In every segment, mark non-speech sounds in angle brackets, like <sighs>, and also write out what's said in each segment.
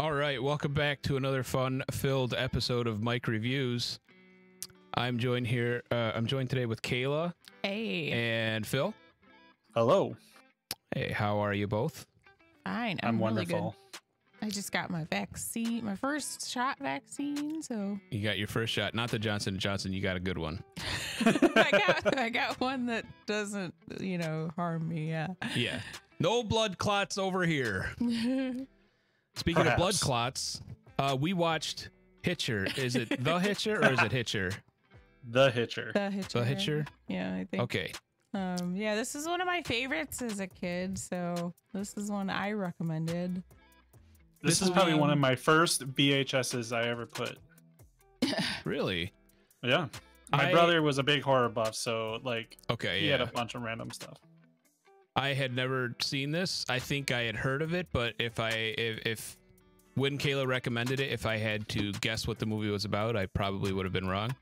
All right, welcome back to another fun-filled episode of Mike Reviews. I'm joined here. Uh, I'm joined today with Kayla Hey, and Phil. Hello. Hey, how are you both? fine. I'm, I'm, really wonderful. good. I just got my vaccine, my first shot vaccine. So You got your first shot, not the Johnson Johnson. You got a good one. <laughs> I got I got one that doesn't, you know, harm me. Yeah. Yeah. No blood clots over here. <laughs> Speaking of blood clots, uh, we watched Hitcher. Is it the Hitcher or is it Hitcher? <laughs> The Hitcher. the Hitcher. The Hitcher. Yeah, I think. Okay. Um, yeah, this is one of my favorites as a kid. So this is one I recommended. This This is is probably one of my first VHSs I ever put. <coughs> Really? Yeah. My I- brother was a big horror buff, so like Okay. he yeah. had a bunch of random stuff. I had never seen this. I think I had heard of it, but if I if, if when Kayla recommended it, if I had to guess what the movie was about, I probably would have been wrong.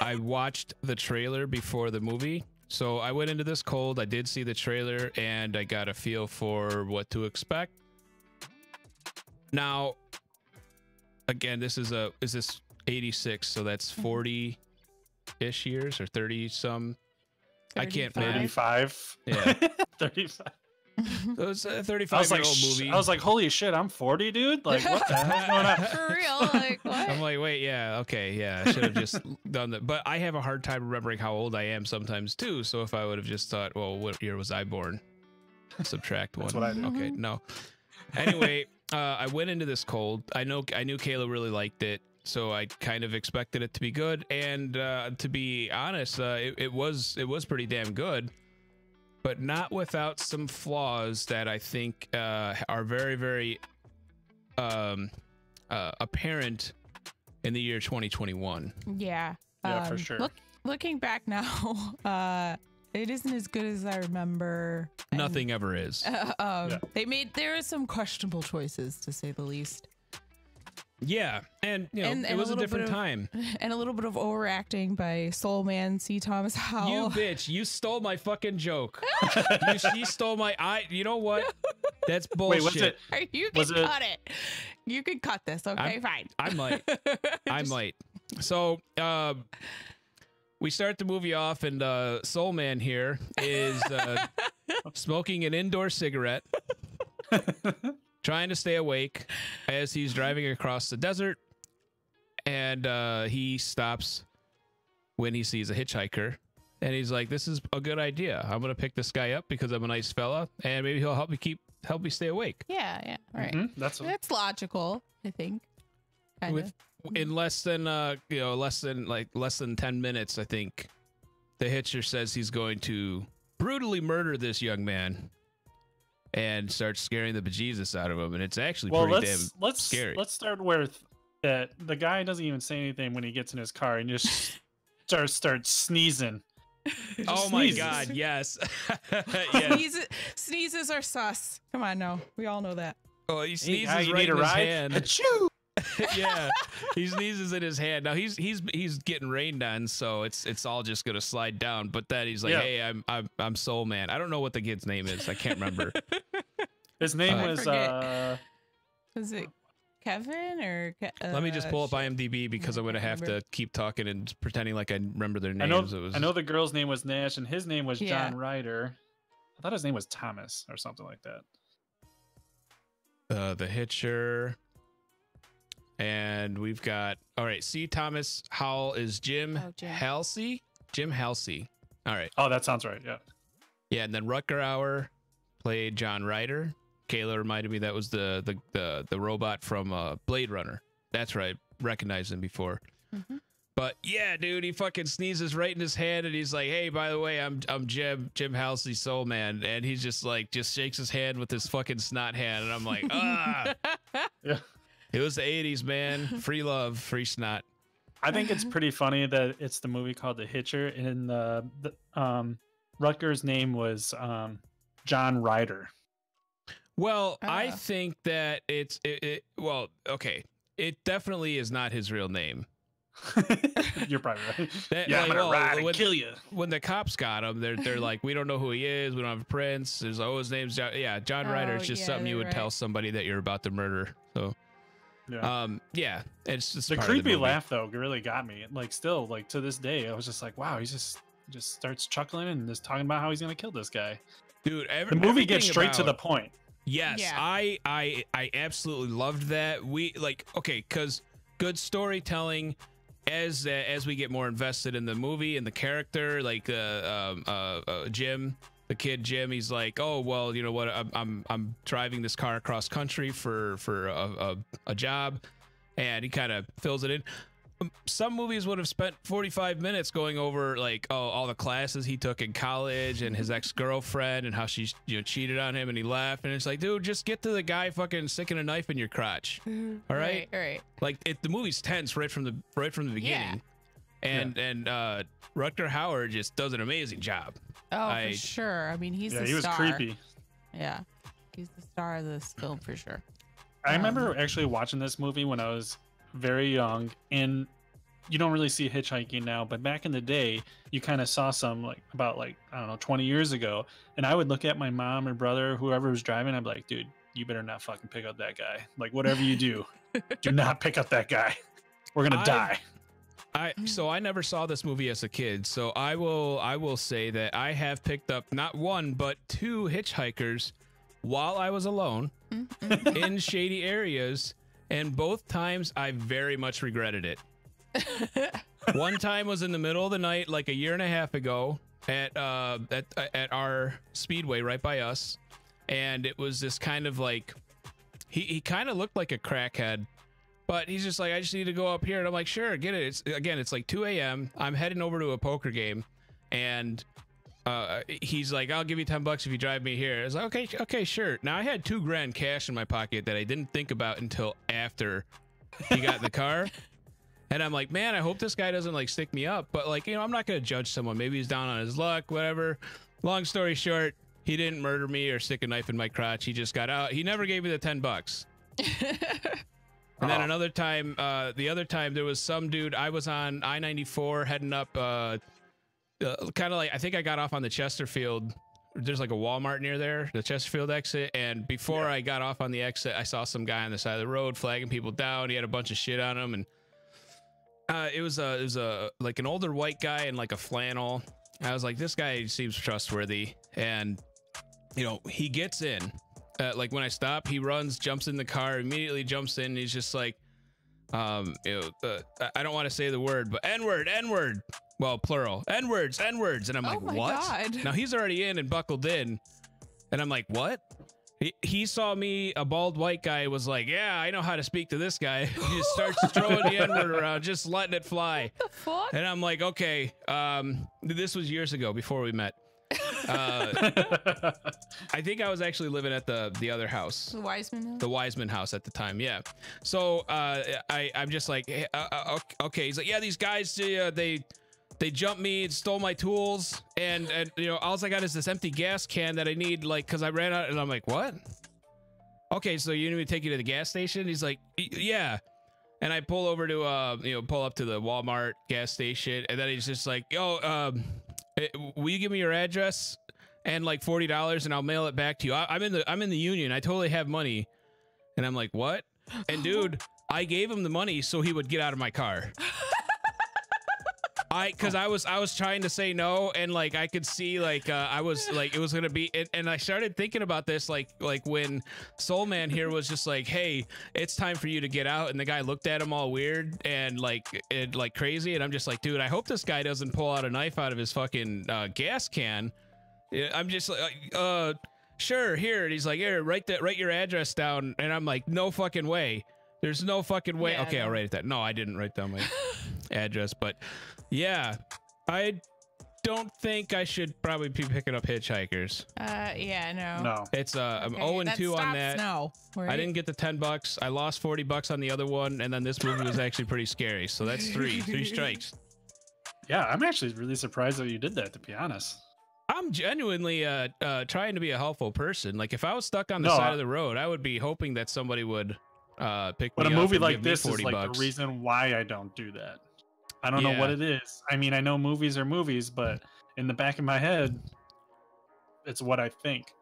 I watched the trailer before the movie. So I went into this cold. I did see the trailer and I got a feel for what to expect. Now again, this is a is this 86, so that's 40 ish years or 30 some I can't 35. 35. Yeah. <laughs> 35. It was a I 35 was year like, old sh- movie. I was like, holy shit, I'm 40, dude. Like, what the hell's going on? <laughs> For real? Like <laughs> what? I'm like, wait, yeah, okay, yeah, I should have just done that. But I have a hard time remembering how old I am sometimes too. So if I would have just thought, well, what year was I born? Subtract one. That's what I do. Okay, no. Anyway, uh, I went into this cold. I know I knew Kayla really liked it, so I kind of expected it to be good. And uh, to be honest, uh, it, it was it was pretty damn good, but not without some flaws that I think uh, are very very um, uh, apparent in the year 2021. Yeah. Yeah, for Um, sure. Look, looking back now, <laughs> uh, it isn't as good as I remember. and, Nothing ever is. Uh, um, Yeah. They made there are some questionable choices to say the least, Yeah, and you know And- it and a was a, little different of- time. <laughs> and a little bit of overacting by Soul Man C. Thomas Howell. You <laughs> bitch! You stole my fucking joke. you, you stole my. I. You know what? That's <laughs> bullshit. Wait, it? you can Was cut it. You can cut this. Okay, fine. I might. I Just- might. So, uh, we start the movie off, and uh, Soul Man here is uh, smoking an indoor cigarette, trying to stay awake as he's driving across the desert, and uh, he stops when he sees a hitchhiker. And he's like, "This is a good idea. I'm gonna pick this guy up because I'm a nice fella, and maybe he'll help me keep help me stay awake." Yeah, yeah. Right. Mhm, That's That's logical. I think. Kind with of. in less than uh you know less than like less than 10 minutes i think the hitcher says he's going to brutally murder this young man and starts scaring the bejesus out of him and it's actually well. pretty Let's damn let's scary. let's start with that. The guy doesn't even say anything when he gets in his car and just <laughs> starts starts sneezing. He just oh my sneezes. god yes <laughs> <laughs> yes Sneezes, sneezes are sus. Come on, no. We all know that. oh he Hey, sneezes guy, you right need a in his ride? hand Achoo! <laughs> yeah he sneezes in his hand now he's he's he's getting rained on so it's it's all just gonna slide down but then he's like Yeah. hey i'm i'm i'm soul man i don't know what the kid's name is i can't remember <laughs> His name Uh, was uh Was it Kevin or? Ke- Let me just uh, pull up. IMDb because I'm gonna have remember. to keep talking and pretending like I remember their I know names. It was I know the girl's name was Nash and his name was Yeah. John Ryder. I thought his name was Thomas or something like that. uh, the Hitcher, and we've got all right. C. Thomas Howell is Jim, Oh, Jim. Halsey. Jim Halsey. All right, Oh, that sounds right. Yeah. yeah, and then Rutger Hauer played John Ryder. Kayla reminded me that was the the the, the robot from uh, Blade Runner. That's right, recognized him before. Mhm. But yeah, dude, he fucking sneezes right in his hand, and he's like, "Hey, by the way, I'm I'm Jim Jim Halsey, Soul Man," and he's just like just shakes his hand with his fucking snot hand, and I'm like, ah, <laughs> Yeah. It was the '80s, man. <laughs> Free love, free snot. I think it's pretty funny that it's the movie called The Hitcher and the, the um Rutger's name was um John Ryder. Well, I Ah. think that it's it, it. Well, okay, it definitely is not his real name. <laughs> You're probably right. <laughs> That- yeah, like, I'm gonna well, ride and when- kill you. when the cops got him, they're they're like, we don't know who he is. We don't have a prints. There's oh his name's John. Yeah, John Ryder is Oh, just yeah, something you they're would tell somebody that you're about to murder. So Yeah. um yeah, it's just the creepy movie. laugh though really got me. Like still, like to this day, I was just like, wow, he's just just starts chuckling and just talking about how he's gonna kill this guy. dude. Every, The movie gets straight to the point. Yes, Yeah. I I I absolutely loved that. We like okay, cuz good storytelling as uh, as we get more invested in the movie and the character like uh, um, uh, uh Jim the kid Jim he's like oh well you know what? I'm I'm, I'm driving this car across country for for a, a, a job. And he kind of fills it in. Um, some movies would have spent 45 minutes going over like oh all the classes he took in college and his ex-girlfriend and how she you know cheated on him and he laughed. And it's like dude just get to the guy fucking sticking a knife in your crotch. All right, Right. right. like it, the movie's tense right from the right from the beginning. And and uh Rutger Hauer just does an amazing job Oh, I- for sure. I mean, he's yeah, the he was star. creepy. Yeah, he's the star of this film for sure. I Um, remember actually watching this movie when I was very young, and you don't really see hitchhiking now, but back in the day, you kind of saw some like about like I don't know, 20 years ago, and I would look at my mom or brother, whoever was driving, I'd be like, dude, you better not fucking pick up that guy. Like whatever you do, <laughs> do not pick up that guy. We're gonna I've- die. I so I never saw this movie as a kid, so I will I will say that I have picked up not one but two hitchhikers while I was alone Mm-hmm. in shady areas, and both times I very much regretted it. <laughs> one time was in the middle of the night, like a year and a half ago, at uh at at our speedway right by us, and it was this kind of like he he kind of looked like a crackhead but he's just like, I just need to go up here. And I'm like, sure, get it. It's again, it's like 2 a.m. I'm heading over to a poker game, and uh, he's like, I'll give you 10 bucks if you drive me here. I was like, okay, okay, sure. Now I had two grand cash in my pocket that I didn't think about until after he got in the car. <laughs> And I'm like, man, I hope this guy doesn't like stick me up. But like, you know, I'm not gonna judge someone. Maybe he's down on his luck, whatever. Long story short, he didn't murder me or stick a knife in my crotch. He just got out. He never gave me the 10 bucks. <laughs> And then Oh. another time, uh, the other time there was some dude. I was on I ninety four heading up, uh, uh, kind of like I think I got off on the Chesterfield. There's like a Walmart near there, the Chesterfield exit. And before Yeah. I got off on the exit, I saw some guy on the side of the road flagging people down. He had a bunch of shit on him, and uh, it was a it was a like an older white guy in like a flannel. I was like, this guy seems trustworthy, and you know he gets in uh, like when I stop, he runs, jumps in the car, immediately jumps in. And he's just like, um, you know, uh, I- don't want to say the word, but N word, N word. Well, plural, N words, N words. And I'm Oh like, what? God. Now he's already in and buckled in, and I'm like, what? He, he saw me, a bald white guy, was like, yeah, I know how to speak to this guy. <laughs> he just starts <laughs> throwing the N word around, just letting it fly. the fuck? And I'm like, okay, um, this was years ago before we met. Uh, I think I was actually living at the the other house The Wiseman. house? the Wiseman house at the time. Yeah. So uh, I I'm just like hey, uh, uh, ok- okay. He's like yeah these guys uh, they they jumped me and stole my tools and and you know all I got is this empty gas can that I need like because I ran out and I'm like what? Okay, so you need me to take you to the gas station? He's like "Y- yeah. And I pull over to uh you know pull up to the Walmart gas station and then he's just like yo um eh, will you give me your address and like forty dollars and I'll mail it back to you. I, I'm in the I'm in the union. I totally have money. And I'm like, what? And dude, I gave him the money so he would get out of my car. <laughs> I because I was I was trying to say no and like I could see like uh, I was like it was gonna be and, and I started thinking about this like like when Soul Man here was just like hey it's time for you to get out and the guy looked at him all weird and like it like crazy and I'm just like dude I hope this guy doesn't pull out a knife out of his fucking uh, gas can I'm just like, uh, sure, here. And he's like, here, write that, write your address down. And I'm like, no fucking way. There's no fucking way. Yeah, okay, I'll write it down. No, I didn't write down my address, but yeah, I don't think I should probably be picking up hitchhikers. Uh, yeah, no. no. It's uh, I'm Okay, 0 and 2 on that. No, I didn't get the 10 bucks. I lost 40 bucks on the other one, and then this movie was <laughs> actually pretty scary. So that's three, three <laughs> strikes. Yeah, I'm actually really surprised that you did that. To be honest. I'm genuinely uh, uh, trying to be a helpful person. Like if I was stuck on the No, side I- of the road, I would be hoping that somebody would uh, pick But a me up movie and like this is like bucks. the reason why I don't do that. I don't know what it is. I mean, I know movies are movies, but in the back of my head, it's what I think.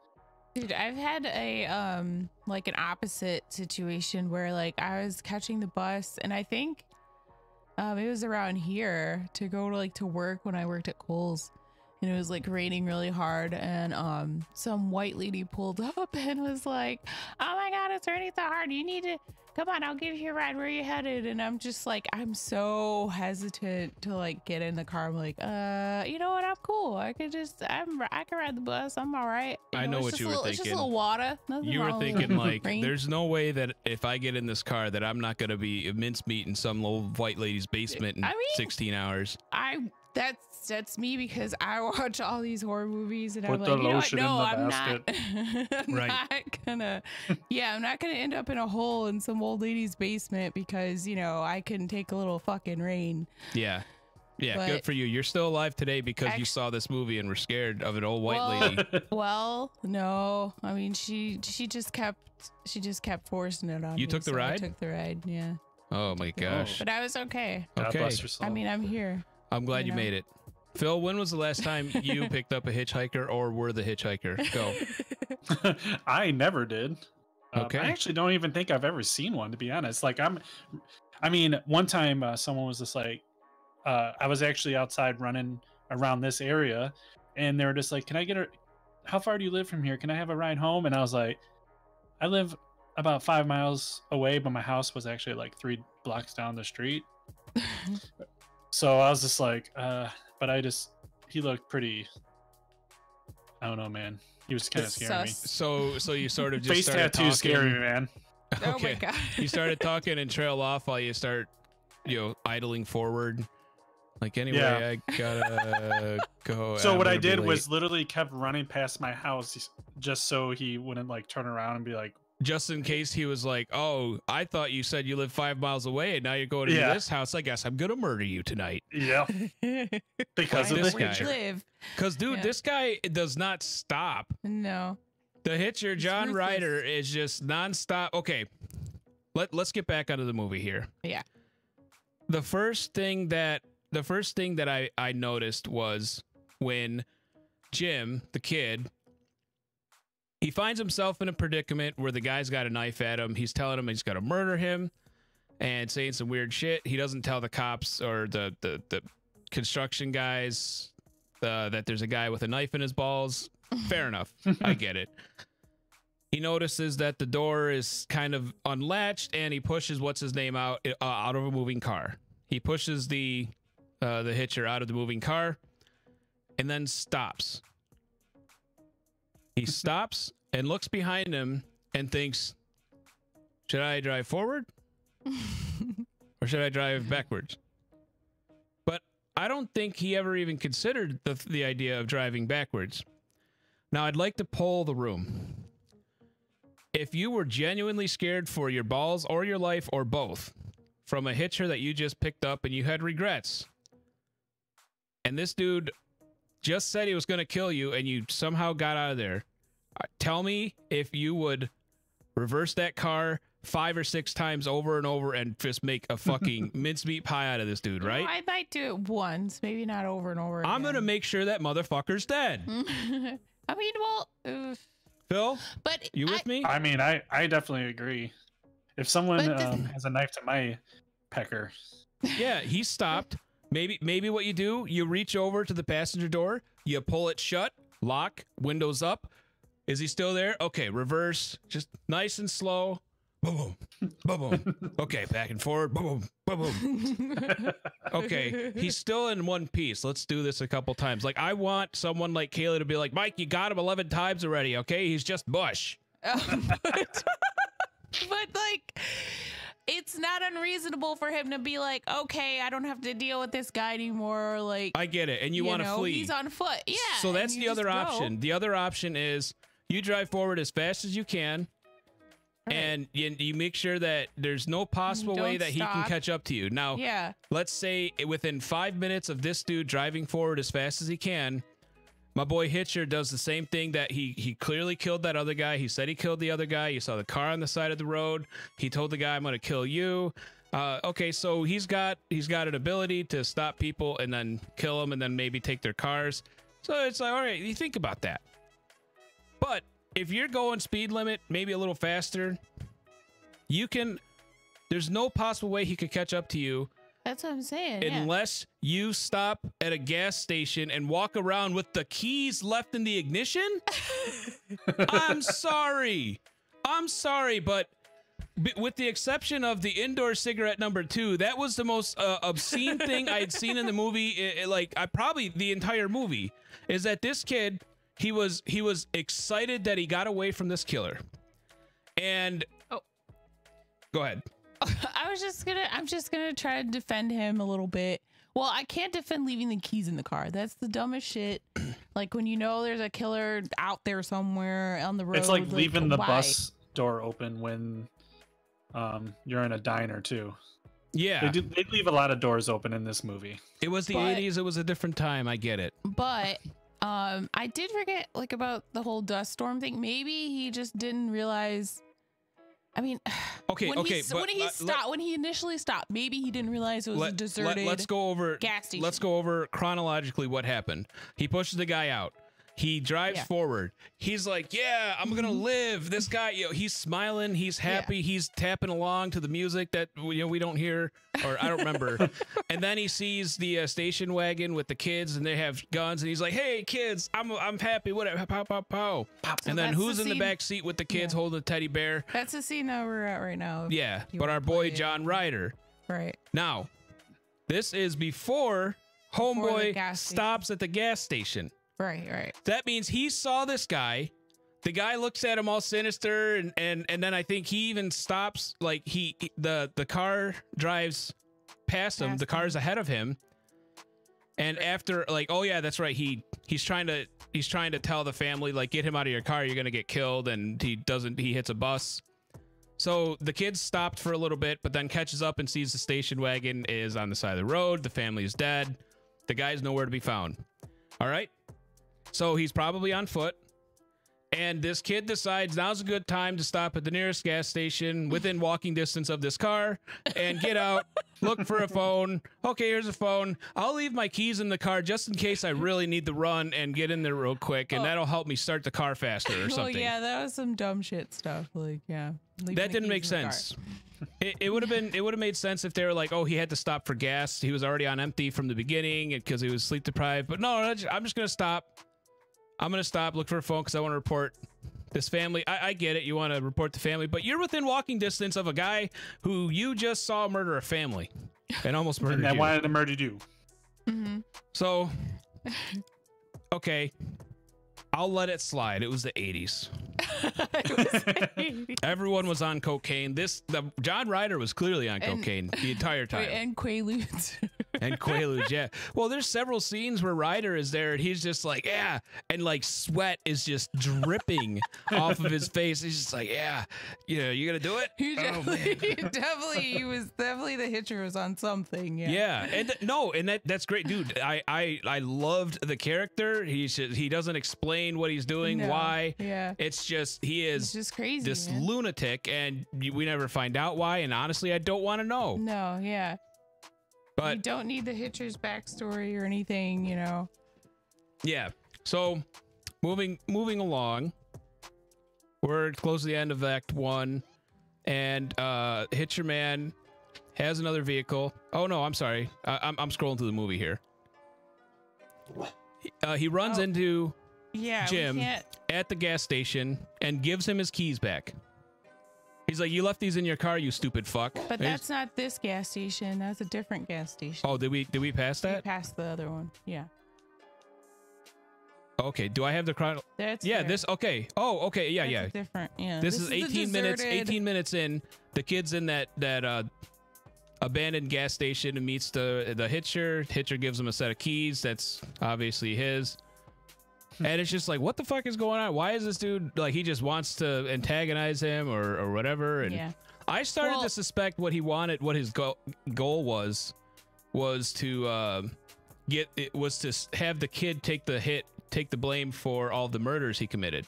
Dude, I've had a um like an opposite situation where like I was catching the bus and I think um it was around here to go to like to work when I worked at Kohl's and it was like raining really hard and um some white lady pulled <laughs> up and was like, "Oh my god, it's raining so hard. You need to come on, I'll give you a ride. Where are you headed?" And I'm just like, I'm so hesitant to like get in the car. I'm like, uh, you know what? I'm cool. I could just, I'm, I can ride the bus. I'm all right. I know it's what you were little, It's just a little water. Nothing You were thinking <laughs> like, rain. there's no way that if I get in this car that I'm not gonna be mincemeat in some little white lady's basement in I mean- 16 hours. I that's that's me because I <laughs> watch all these horror movies and I'm Put like, you know what? No, I'm not. <laughs> I'm <laughs> Right. not gonna. Yeah, I'm not gonna end up in a hole in some old lady's basement because you know I can take a little fucking rain. Yeah. Yeah, good for you. You're still alive today because you saw this movie and were scared of an old white Well- lady. Well, no, I mean she she just kept she just kept forcing it on You me, took the so I ride? took the ride, yeah. Oh my gosh. But I was okay. God Okay. bless your soul. I mean, I'm here. I'm glad you you know. made it. Phil, when was the last time you <laughs> picked up a hitchhiker or were the hitchhiker? Go. <laughs> I never did. Um, Okay. I actually don't even think I've ever seen one, to be honest. Like I'm, I mean, one time uh, someone was just like, uh, I was actually outside running around this area, and they were just like, "Can I get a? How far do you live from here? Can I have a ride home?" And I was like, "I live about five miles away, but my house was actually like three blocks down the street." <laughs> so I was just like, uh, but I just he looked pretty. I don't know, man. He was kind of scaring me. So so you sort of <laughs> just Face tattoo scary, talking- man. <laughs> Oh my Okay. god. you started talking and trail off while you start, you know, idling forward. Like anyway, Yeah. I gotta go. <laughs> So I'm what I did was literally kept running past my house just so he wouldn't like turn around and be like, just in case he was like, "Oh, I thought you said you live five miles away, and now you're going to Yeah. this house. I guess I'm gonna murder you tonight." "Yeah," <laughs> because of this guy. Cause dude, Yeah. this guy does not stop. No. The hitcher, John ruthless. Ryder, is just nonstop. Okay, let let's get back onto the movie here. Yeah. The first thing that the first thing that I I noticed was when Jim, the kid, he finds himself in a predicament where the guy's got a knife at him. He's telling him he's got to murder him and saying some weird shit. He doesn't tell the cops or the the the construction guys uh, that there's a guy with a knife in his balls. Fair <laughs> enough. I get it. He notices that the door is kind of unlatched, and he pushes what's his name out uh, out of a moving car. He pushes the uh, the hitcher out of the moving car, and then stops. He stops and looks behind him and thinks, "Should I drive forward <laughs> or should I drive backwards?" But I don't think he ever even considered the the idea of driving backwards. Now, I'd like to poll the room. If you were genuinely scared for your balls or your life or both from a hitcher that you just picked up and you had regrets, and this dude just said he was going to kill you and you somehow got out of there, uh, tell me if you would reverse that car five or six times over and over and just make a fucking <laughs> mincemeat pie out of this dude, You know, right? I might do it once, maybe not over and over. I'm going to make sure that motherfucker's dead. <laughs> I mean, well, uh, Phil, but you I- with me? I mean, I I definitely agree. If someone um, has a knife to my pecker, Yeah, he stopped. Maybe maybe what you do, you reach over to the passenger door, you pull it shut, lock, windows up. Is he still there? Okay, reverse, just nice and slow. Boom, boom, boom, boom. <laughs> Okay, back and forward. Boom, boom, boom, boom. <laughs> Okay, he's still in one piece. Let's do this a couple times. Like I want someone like Kayla to be like, Mike, you got him eleven times already. Okay, he's just Bush. Um, <laughs> but, but like it's not unreasonable for him to be like okay i don't have to deal with this guy anymore like I get it, and you, want to flee. he's on foot yeah So that's the other go. option. The other option is you drive forward as fast as you can, Right. and you, you make sure that there's no possible way Don't that he can catch up to you. Now, yeah let's say within five minutes of this dude driving forward as fast as he can, my boy Hitcher does the same thing that he he clearly killed that other guy. He said he killed the other guy. You saw the car on the side of the road. He told the guy, "I'm going to kill you." Uh, okay, so he's got he's got an ability to stop people and then kill them and then maybe take their cars. So it's like, all right, you think about that. But if you're going speed limit, maybe a little faster, you can. There's no possible way he could catch up to you That's what I'm saying. yeah. unless you stop at a gas station and walk around with the keys left in the ignition. <laughs> I'm sorry. I'm sorry, but b- with the exception of the indoor cigarette number two, that was the most uh, obscene thing <laughs> I'd seen in the movie. I- I- like I probably the entire movie is that this kid he was he was excited that he got away from this killer, and Oh. go ahead. <laughs> I was just gonna I'm just gonna try to defend him a little bit. Well, I can't defend leaving the keys in the car. That's the dumbest shit. <clears throat> Like when you know there's a killer out there somewhere on the road. It's like leaving the why? bus door open when um, you're in a diner too. Yeah, They do, they leave a lot of doors open in this movie. it was the But- 80s. It was a different time. I get it. But um I did forget like about the whole dust storm thing. Maybe he just didn't realize I mean, <sighs> Okay, when okay, he, but when he let- stopped, when he initially stopped, maybe he didn't realize it was a let, deserted us go over gas station. let's go over chronologically what happened he pushes the guy out he drives Yeah. forward. He's like yeah i'm gonna Mhm. live. This guy you know he's smiling. He's happy. He's tapping along to the music that you know we don't hear or i don't remember. <laughs> And then he sees the uh, station wagon with the kids and they have guns and he's like hey kids i'm i'm happy. Whatever pow pow pow So and then who's the in the back seat with the kids Yeah. holding the teddy bear? That's the scene that we're at right now. yeah but our boy john ryder. Right. now, this is before Homeboy stops at the gas station. Right, right. That means he saw this guy. The guy looks at him all sinister, and and and then I think he even stops. Like he the the car drives past him. Past the him. car's ahead of him. And after like, oh yeah, that's right. He he's trying to he's trying to tell the family like, get him out of your car. You're gonna get killed. And he doesn't. He hits a bus. So the kids stopped for a little bit, but then catches up and sees the station wagon is on the side of the road. The family is dead. The guy's nowhere to be found. All right. So he's probably on foot. And this kid decides now's a good time to stop at the nearest gas station within walking distance of this car and get out, look for a phone. Okay, here's a phone. I'll leave my keys in the car just in case I really need to run and get in there real quick, and Oh. that'll help me start the car faster or <laughs> Well, something. yeah, that was some dumb shit stuff. Like, yeah. that didn't make keys in the car. sense. It, it would have been it would have made sense if they were like, oh, he had to stop for gas. He was already on empty from the beginning because he was sleep deprived. But no, I'm just gonna stop. I'm gonna stop, look for a phone because I want to report this family. I, I get it. You want to report the family, but you're within walking distance of a guy who you just saw murder a family and almost murdered And I you. wanted to murder you. Mhm. so, okay, I'll let it slide. It was the 80s. <laughs> It was- <laughs> Everyone was on cocaine. This the John Ryder was clearly on And- cocaine the entire time. Wait, and Quaaludes. <laughs> and Quaaludes, yeah. Well, there's several scenes where Ryder is there and he's just like, yeah, and like sweat is just dripping <laughs> off of his face. He's just like, yeah, you know, you gonna do it? He Oh, definitely, <laughs> definitely, he was definitely the hitcher was on something. Yeah. Yeah, and th- no, and that that's great, dude. I I I loved the character. He should, he doesn't explain what he's doing, No, why. Yeah. It's just he It's is just crazy. this man. lunatic, and we never find out why. And honestly, I don't want to know. no, yeah. You But don't need the hitcher's backstory or anything, you know. Yeah. So moving moving along, we're close to the end of Act One, and uh, Hitcher Man has another vehicle. Oh no, I'm sorry. I, I'm I'm scrolling through the movie here. He- Uh, he runs Oh. into Yeah. Jim. At the gas station and gives him his keys back. He's like, "You left these in your car, you stupid fuck." but he's- that's not this gas station. That's a different gas station. Oh, did we did we pass that? We that? passed the other one. Yeah. Okay. Do I have the chron? That's Yeah. there. This. Okay. Oh. Okay. Yeah. That's yeah. Different. Yeah. this, is the 18 minutes deserted- 18 minutes in the kids in that that uh abandoned gas station and meets the the hitcher hitcher gives him a set of keys that's obviously his and it's just like what the fuck is going on? Why is this dude like he just wants to antagonize him or or whatever? And Yeah. i started Well- to suspect what he wanted what his go- goal was was to uh, get it was to have the kid take the hit take the blame for all the murders he committed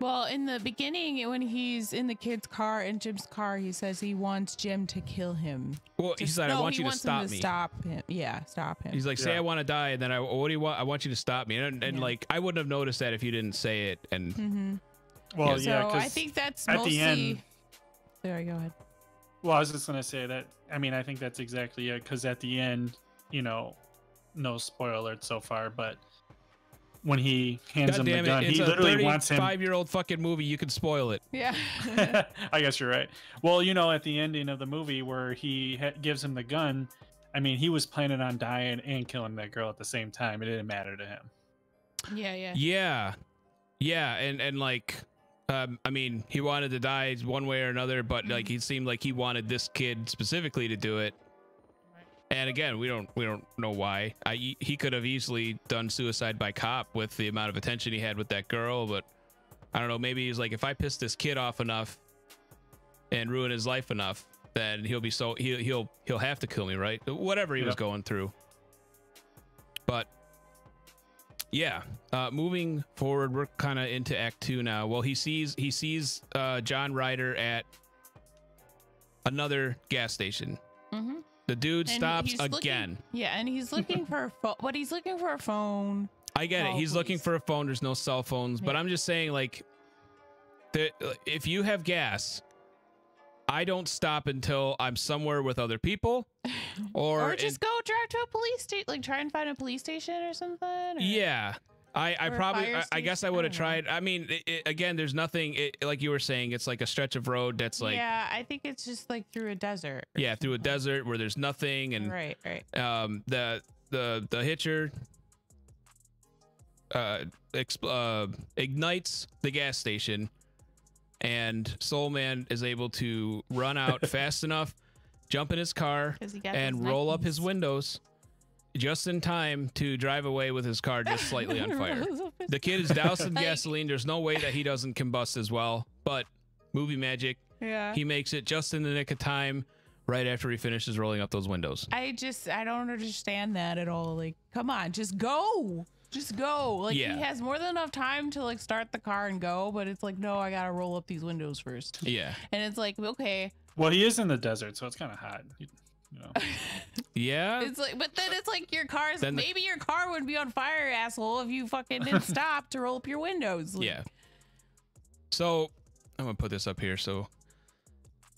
Well, in the beginning, when he's in the kid's car, in Jim's car, he says he wants Jim to kill him. Well, he Just- said, "I no, want you to wants him stop me." Stop him. Yeah, stop him. He's like, "Say Yeah. I want to die," and then I, "What do you want? I want you to stop me." And, and Yeah. like, I wouldn't have noticed that if you didn't say it. And hmm Well, so yeah, I think that's at the mostly. end- Sorry, go ahead. well, I was just gonna say that. I mean, I think that's exactly it. Because at the end, you know, no spoiler alert so far, but when he hands God him the damn gun, it, it's he a literally wants him. five-year-old fucking movie. You can spoil it. Yeah. <laughs> I guess you're right. Well, you know, at the ending of the movie where he ha- gives him the gun, I mean, he was planning on dying and killing that girl at the same time. It didn't matter to him. yeah, yeah. Yeah, yeah, and and like, um, I mean, he wanted to die one way or another, but like, Mm-hmm. he seemed like he wanted this kid specifically to do it. And again, we don't we don't know why. I he could have easily done suicide by cop with the amount of attention he had with that girl, but I don't know. Maybe he's like, if I piss this kid off enough and ruin his life enough, then he'll be so he'll he'll he'll have to kill me, right? Whatever he was going through. But yeah, uh, moving forward, we're kind of into Act Two now. Well, he sees he sees uh, John Ryder at another gas station. hmm The dude And stops he's looking- again. Yeah, and he's looking for a <laughs> phone, but he's looking for a phone. I get it. Call He's looking for a phone. There's no cell phones, but I'm just saying, like, the, if you have gas, I don't stop until I'm somewhere with other people, <laughs> or, Or, in- just go drive to a police station, like try and find a police station or something. or- yeah. I, I probably I, I guess I would have tried. I mean, it, it- again, there's nothing it, like you were saying. It's like a stretch of road that's like yeah, yeah, I think it's just like through a desert. or through a desert where there's nothing, and Right, right. um the the the hitcher uh, exp- uh ignites the gas station and soul man is able to run out <laughs> fast enough jump in his car, and roll up his windows just in time to drive away with his car just slightly on fire Rolls up his- the kid is doused in Like- gasoline there's no way that he doesn't combust as well but movie magic yeah. he makes it just in the nick of time right after he finishes rolling up those windows I just I don't understand that at all. Like, come on, just go. Just go. Like Yeah. he has more than enough time to like start the car and go, but it's like, no, I gotta roll up these windows first. yeah And it's like, okay. Well, he is in the desert, so it's kind of hot. You, you know. yeah <laughs> It's like but then it's like your car's Then the- maybe your car would be on fire, asshole, if you fucking didn't <laughs> stop to roll up your windows. Like, Yeah. So I'm gonna put this up here. So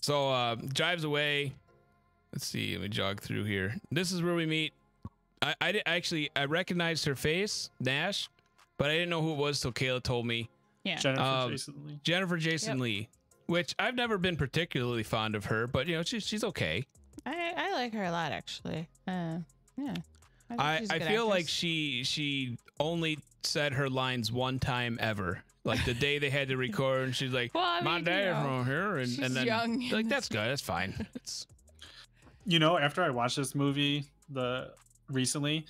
so uh drives away. Let's see, let me jog through here. This is where we meet. I, I di- actually I recognized her face, Nash, but I didn't know who it was till Kayla told me. Yeah. Jennifer Um, Jason Leigh. Jennifer Jason Yep. Leigh. Which I've never been particularly fond of her, but you know, she's she's okay. I, I like her a lot actually. Uh yeah. think I, she's a I good feel like she she only said her lines one time ever. Like the day they had to record, and she's like, <laughs> Well, I "My mean, dad you know, from here," and, she's and then young. like that's good, that's fine. <laughs> It's You know, after I watched this movie the recently,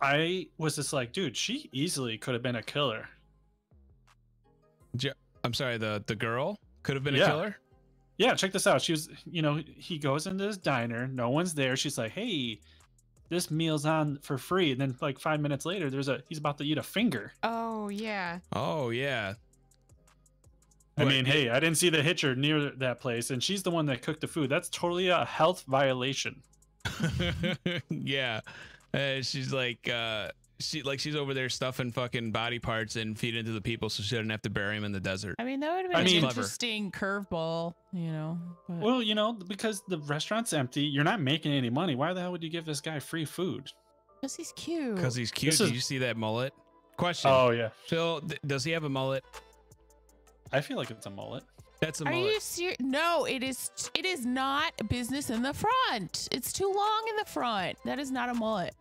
I was just like, dude, she easily could have been a killer. I'm sorry, the the girl could have been a killer. Yeah, check this out. She was, you know, he goes into this diner, no one's there. She's like, "Hey, this meal's on for free." And then like 5 minutes later, there's a he's about to eat a finger. Oh yeah. Oh yeah, I Right. mean, hey, I didn't see the hitcher near that place and she's the one that cooked the food. That's totally a health violation. <laughs> yeah. Uh, she's like, uh, she like she's over there stuffing fucking body parts and feeding it to the people, so she doesn't have to bury him in the desert. I mean that would have been I an mean- interesting curveball, you know. But Well, you know, because the restaurant's empty, you're not making any money. Why the hell would you give this guy free food? because he's cute. Because he's cute. This Did is- you see that mullet? Question. Oh yeah, Phil, th- does he have a mullet? I feel like it's a mullet. That's a Are mullet. you serious? No, it is. It is not business in the front. It's too long in the front. That is not a mullet.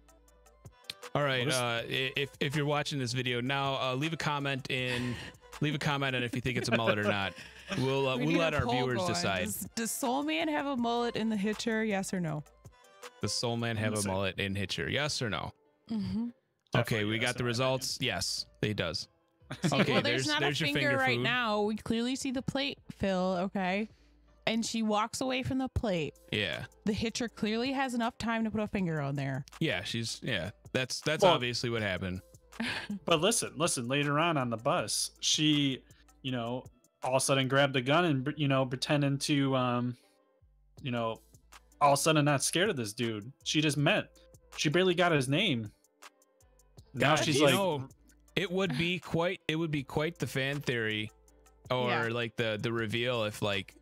All right. What is- Uh, if if you're watching this video now, uh, leave a comment in. Leave a comment on if you think it's a mullet or not. We'll uh, We we'll let our viewers going. decide. Does, does Soul Man have a mullet in the Hitcher? Yes or no? Does Soul Man have a mullet in Hitcher? Yes or no? Mm-hmm. Okay, we yes, got the in my results. Yes, he does. <laughs> Okay, well, there's, there's- not there's a your finger, finger right food. now. We clearly see the plate, Phil. Okay, and she walks away from the plate. Yeah. The Hitcher clearly has enough time to put a finger on there. Yeah, she's yeah. That's that's Well- obviously what happened. <laughs> But listen, listen. Later on on the bus, she you know, all of a sudden grabbed a gun and you know pretending to, um, you know, all of a sudden not scared of this dude. She just met. She barely got his name. Now God, she's like, know, it would be quite it would be quite the fan theory or Yeah. like the the reveal if like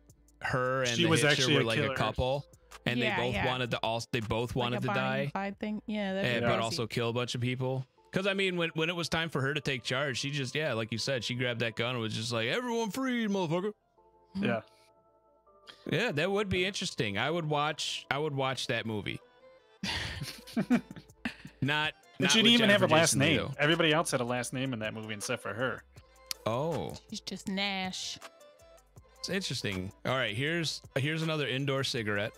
her and She the was Hitcher actually were a like a couple and Yeah, they both yeah. wanted to also they both wanted like to die bona fide thing. Yeah, and, but also kill a bunch of people because i mean when, when it was time for her to take charge she just yeah like you said she grabbed that gun and was just like everyone free motherfucker yeah. yeah that would be interesting i would watch i would watch that movie <laughs> not And not she didn't even have a last Jason name. though. Everybody else had a last name in that movie except for her. oh She's just Nash. It's interesting. All right, here's here's another indoor cigarette.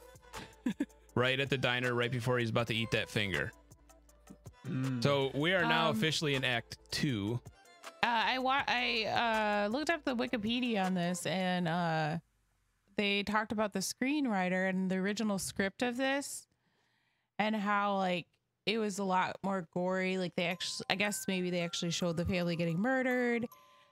Right at the diner, right before he's about to eat that finger. Mm. So we are now Um, officially in Act Two. Uh, I wa- I uh, looked up the Wikipedia on this, and uh, they talked about the screenwriter and the original script of this, and how like it was a lot more gory. Like they actually, I guess maybe they actually showed the family getting murdered,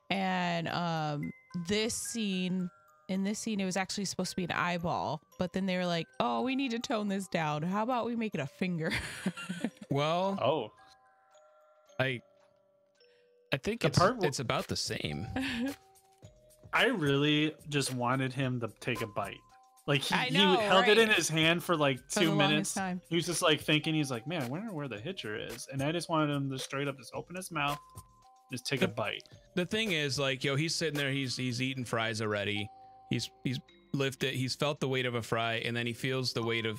and um, this scene. In this scene, it was actually supposed to be an eyeball, but then they were like, "Oh, we need to tone this down. How about we make it a finger?" <laughs> Well, Oh, I I think The it's part wh- it's about the same. <laughs> I really just wanted him to take a bite. Like he, I he know, held it in his hand for like For two the minutes. time. He was just like thinking, he's like, man, I wonder where the hitcher is. And I just wanted him to straight up just open his mouth, just take a bite. the thing is, like, yo, he's sitting there, he's he's eating fries already. He's he's lifted, he's felt the weight of a fry, and then he feels the weight of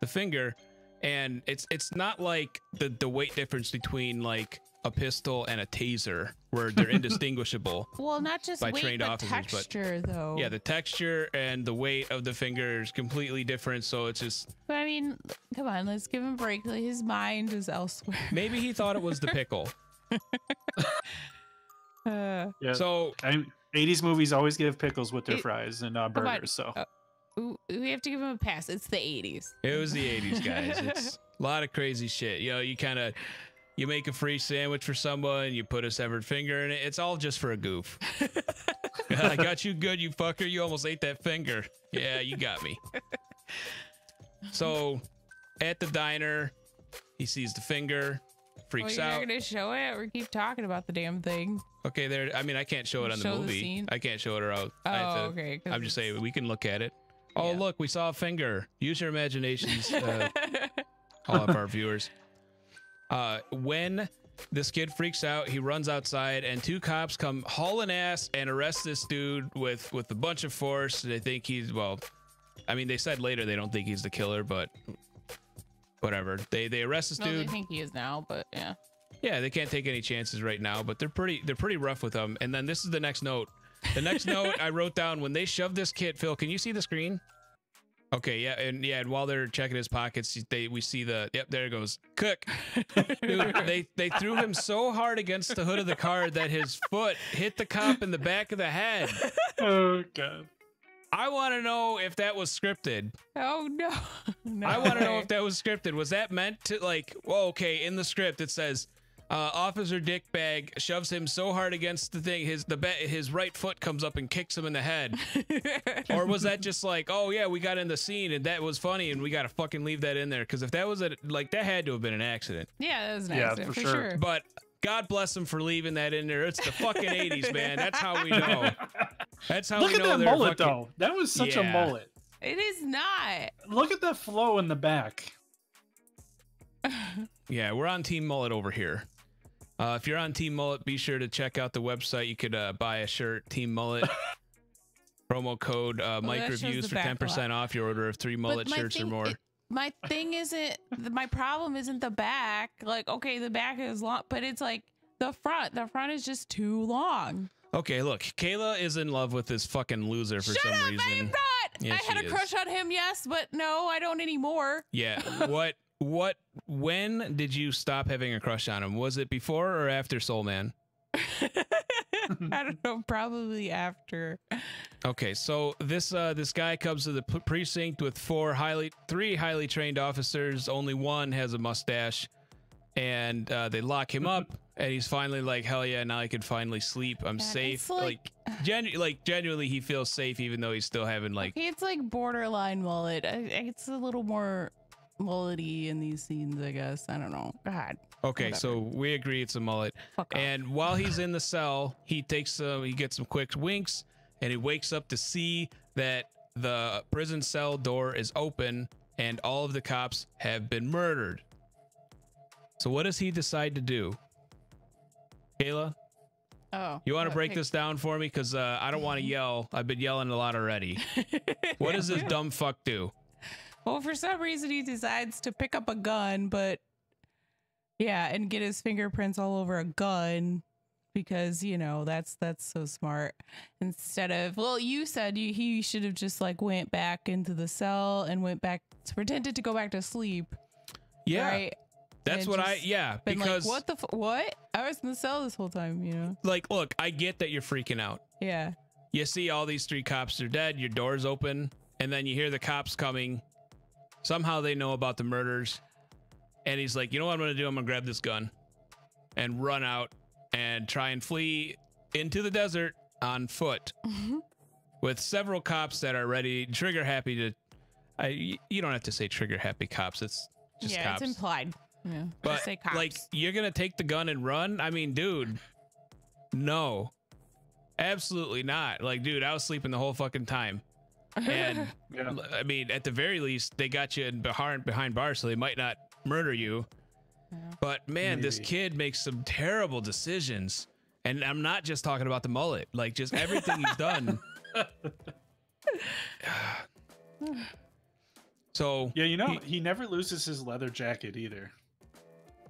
the finger. And it's it's not like the the weight difference between like a pistol and a taser where they're <laughs> indistinguishable. Well, not just by weight, trained but officers, but- texture, though. Yeah, the texture and the weight of the finger is completely different. So it's just But I mean, come on, let's give him a break. Like, His mind is elsewhere. maybe he thought it was the <laughs> pickle. Uh, Yeah. So And 80s movies always give pickles with their It- fries and uh, Come on. burgers. So Uh, we have to give them a pass. It's the 80s. It was the 80s, guys. It's <laughs> a lot of crazy shit. You know, you kind of you make a free sandwich for someone, you put a severed finger in it. It's all just for a goof. <laughs> I got you good, you fucker. You almost ate that finger. Yeah, you got me. So, at the diner, he sees the finger, Well, freaks you're not out. going to show it or keep talking about the damn thing. Okay, there. I mean, I can't show it on the Show the movie. scene? I can't show it or out. Oh, to- okay. I'm just saying we can look at it. Oh, Yeah. look, we saw a finger. Use your imaginations. Uh, <laughs> all of our viewers. Uh, when this kid freaks out, he runs outside, and two cops come hauling ass and arrest this dude with with a bunch of force. They think he's well. I mean, they said later they don't think he's the killer, but whatever. They they arrest this no, dude. they think he is now, but yeah. Yeah, they can't take any chances right now, but they're pretty they're pretty rough with them. And then this is the next note. The next <laughs> note I wrote down when they shoved this kid, Phil, can you see the screen? Okay, yeah, and yeah, and while they're checking his pockets, they we see the yep, there it goes. Cook. Dude, <laughs> they they threw him so hard against the hood of the car that his foot hit the cop in the back of the head. <laughs> oh god. I want to know if that was scripted. Oh, no. no I want to know if that was scripted. Was that meant to like? Well, okay. In the script, it says uh, Officer Dickbag shoves him so hard against the thing, his the be- his right foot comes up and kicks him in the head. <laughs> or was that just like, oh yeah, we got in the scene and that was funny and we got to fucking leave that in there? Because if that was a like that had to have been an accident. yeah, that was an Yeah, accident for for, sure. sure. But God bless him for leaving that in there. It's the fucking 80s, man. That's how we know. <laughs> That's how Look we at know that they're mullet fucking- though. That was such a mullet. It is not. Look at that flow in the back. Yeah, we're on Team Mullet over here. Uh, if you're on Team Mullet, be sure to check out the website. You could uh, buy a shirt, Team Mullet. <laughs> Promo code uh, Mike Reviews for ten percent off your order of three mullet shirts or more. it- my thing isn't my problem isn't the back. Like, okay, the back is long, but it's like the front. The front is just too long. okay, look, Kayla is in love with this fucking loser for Shut some up! I am not. Yes, I had a is. crush on him, yes, but no, I don't anymore. Yeah, <laughs> what, what, when did you stop having a crush on him? Was it before or after Soul Man? <laughs> I don't know. Probably after. Okay, so this uh, this guy comes to the p- precinct with four highly, three highly trained officers. Only one has a mustache. and uh, they lock him up, <laughs> and he's finally like, "Hell yeah! Now I can finally sleep. I'm safe." like- Like, genu- like genuinely, he feels safe even though he's still having like. Okay, it's like borderline mullet. It's a little more mullety in these scenes, I guess. I don't know. God, Okay, so we agree it's a mullet. fuck off. And while he's in the cell, he takes some, he gets some quick winks, and he wakes up to see that the prison cell door is open and all of the cops have been murdered. So what does he decide to do? Kayla, oh, you want to uh, break pick- this down for me? Because uh, I don't want to yell. I've been yelling a lot already. <laughs> What does this dumb fuck do? Well, for some reason, he decides to pick up a gun, but yeah, and get his fingerprints all over a gun because you know that's that's so smart. Instead of well, you said you, he should have just like went back into the cell and went back pretended to go back to sleep. Yeah, right. that's what I. Yeah, because like, what the f- what? I was in the cell this whole time. You know. like, look, I get that you're freaking out. Yeah. you see all these three cops are dead your door's open and then you hear the cops coming somehow they know about the murders and he's like you know what i'm gonna do i'm gonna grab this gun and run out and try and flee into the desert on foot <laughs> with several cops that are ready trigger happy to I, you don't have to say trigger happy cops it's just yeah, cops it's implied. Yeah. but say cops. like you're gonna take the gun and run i mean dude no absolutely not like dude i was sleeping the whole fucking time and <laughs> Yeah. i mean at the very least they got you in behind behind bars so they might not murder you Yeah. but man this kid makes some terrible decisions and i'm not just talking about the mullet like just everything he's done <laughs> <sighs> so Yeah, you know, He- he, never loses his leather jacket either.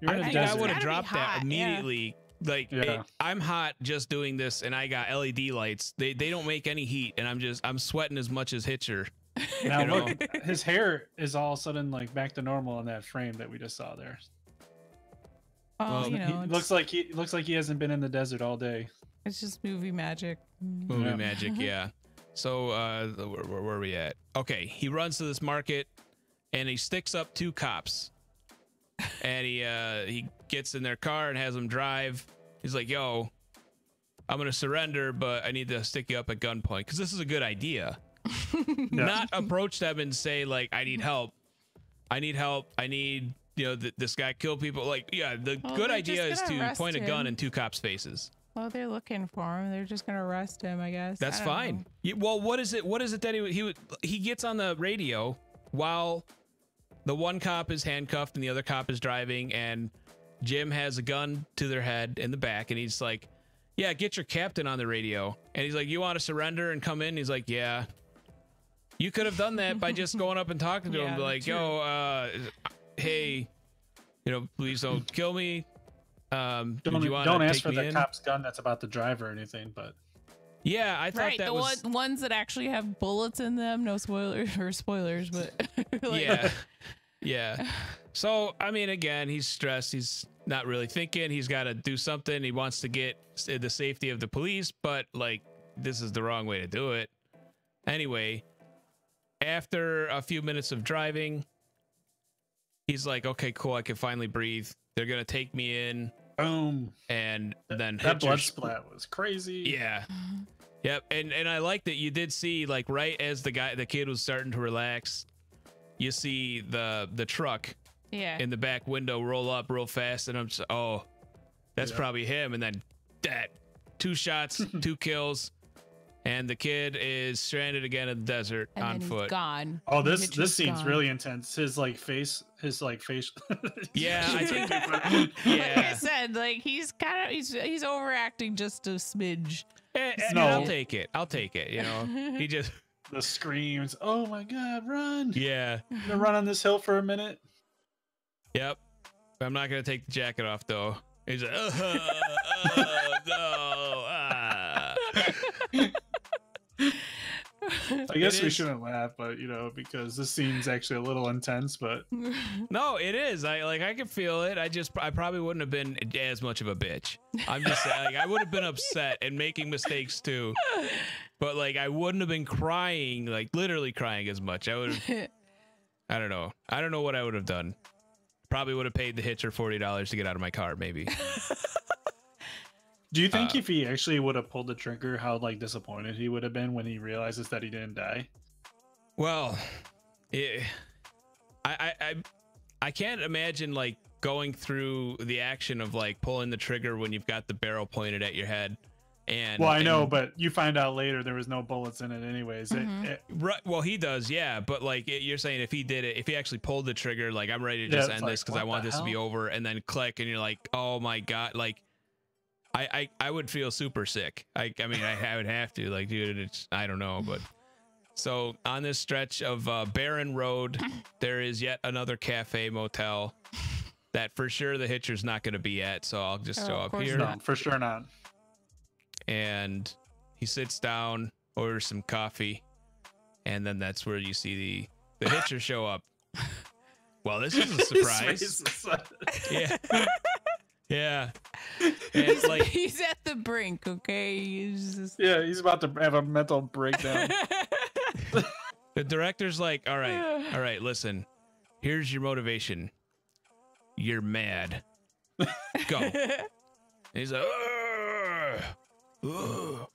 I in a think I would have dropped that hot, yeah. immediately. Like Yeah. it- I'm hot just doing this, and I got LED lights. They they don't make any heat, and I'm just I'm sweating as much as Hitcher. <laughs> Now you know. look, his hair is all of a sudden like back to normal in that frame that we just saw there. well, well, you He know, looks like he looks like he hasn't been in the desert all day. it's just movie magic. Movie Yeah. magic, <laughs> yeah. So uh, where, where, where are we at? Okay, he runs to this market, and he sticks up two cops, and he uh he gets in their car and has them drive. He's like, "Yo, I'm gonna surrender, but I need to stick you up at gunpoint because this is a good idea." <laughs> Yeah. not approach them and say like I need help. I need help. I need you know th- this guy killed people. Like yeah, the Well, good idea is to gonna arrest point a gun in two cops' faces. Well, they're looking for him. They're just gonna arrest him, I guess. That's don't fine. Yeah, well, what is it? What is it that he he would- he gets on the radio while the one cop is handcuffed and the other cop is driving, and Jim has a gun to their head in the back, and he's like, "Yeah, get your captain on the radio." And he's like, "You want to surrender and come in?" He's like, "Yeah." You could have done that by <laughs> just going up and talking to Yeah, him, like, true. "Yo, uh, hey, you know, please don't kill me." Um, Don't, you don't ask for the in? cop's gun that's about the drive or anything, but Yeah, I thought Right, that the was one, ones that actually have bullets in them. No spoilers <laughs> or spoilers, but <laughs> like, yeah. <laughs> Yeah. So i mean again he's stressed. He's not really thinking. He's got to do something. He wants to get the safety of the police but like this is the wrong way to do it. Anyway after a few minutes of driving he's like okay cool. I can finally breathe. They're gonna take me in boom. and then That blood splat was crazy. yeah <laughs> Yep, and and I like that you did see like right as the guy the kid was starting to relax, you see the the truck yeah. in the back window roll up real fast, and I'm just oh, that's Yeah. probably him. And then that two shots, <laughs> two kills, and the kid is stranded again in the desert and on foot. gone. Oh, this Hitcher's this scene's gone. really intense. His like face, his like face. <laughs> Yeah, I think- <laughs> <laughs> Like I said, like he's kind of he's he's overacting just a smidge. Eh, eh, No. I'll take it. I'll take it. You know, he just the screams. Oh my god, run! yeah, I'm gonna run on this hill for a minute. yep. I'm not gonna take the jacket off though. He's like, oh, oh no. Ah. I <laughs> guess we shouldn't laugh, but you know, because this scene's actually a little intense. But <laughs> No, it is. I like I can feel it. I just I probably wouldn't have been as much of a bitch. I'm just like I would have been upset and making mistakes too. But like I wouldn't have been crying, like literally crying as much. I would have I don't know. I don't know what I would have done. probably would have paid the hitcher forty dollars to get out of my car. Maybe. <laughs> Do you think Uh, if he actually would have pulled the trigger, how like disappointed he would have been when he realizes that he didn't die? Well, it, I, I I I can't imagine like going through the action of like pulling the trigger when you've got the barrel pointed at your head. And Well, I know, but you find out later there was no bullets in it, anyways. It- Mhm. it- Right. Well, he does, yeah. But like it, you're saying, if he did it, if he actually pulled the trigger, like I'm ready to just it's end like, this because I want the this to be over, and then click, and you're like, oh my god, like I I, I would feel super sick. I I mean, I, I would have to, like, dude, it's I don't know, but. So on this stretch of uh, Barren Road, there is yet another cafe motel that for sure the hitcher's not going to be at. So I'll just Oh, show of up here no, for sure not. and he sits down, orders some coffee, and then that's where you see the the hitcher show up. Well, this is a <laughs> surprise. face is like- yeah, <laughs> yeah. <laughs> And it's like he's at the brink, okay? He's just yeah, he's about to have a mental breakdown. <laughs> the director's like, "All right, <sighs> all right, listen. Here's your motivation. You're mad. Go." <laughs> And he's like, "Ugh, ugh.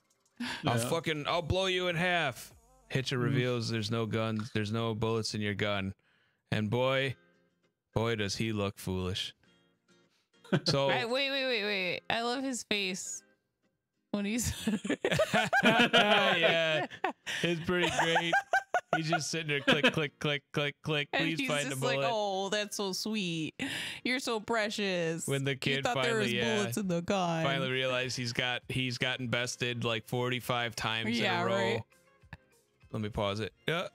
I'll fucking I'll blow you in half. Hitcher Mhm. reveals there's no guns, there's no bullets in your gun. And boy, boy does he look foolish. So Right, wait, wait, wait, wait. I love his face when he's <laughs> yeah, it's pretty great. He's just sitting there click click click click click. And Please he's find a just bullet. like, "Oh, that's so sweet. You're so precious." When the kid thought there was finally, bullets in the gun. Finally realized he's got he's gotten bested like 45 times Yeah, in a row. right. Let me pause it. Yeah.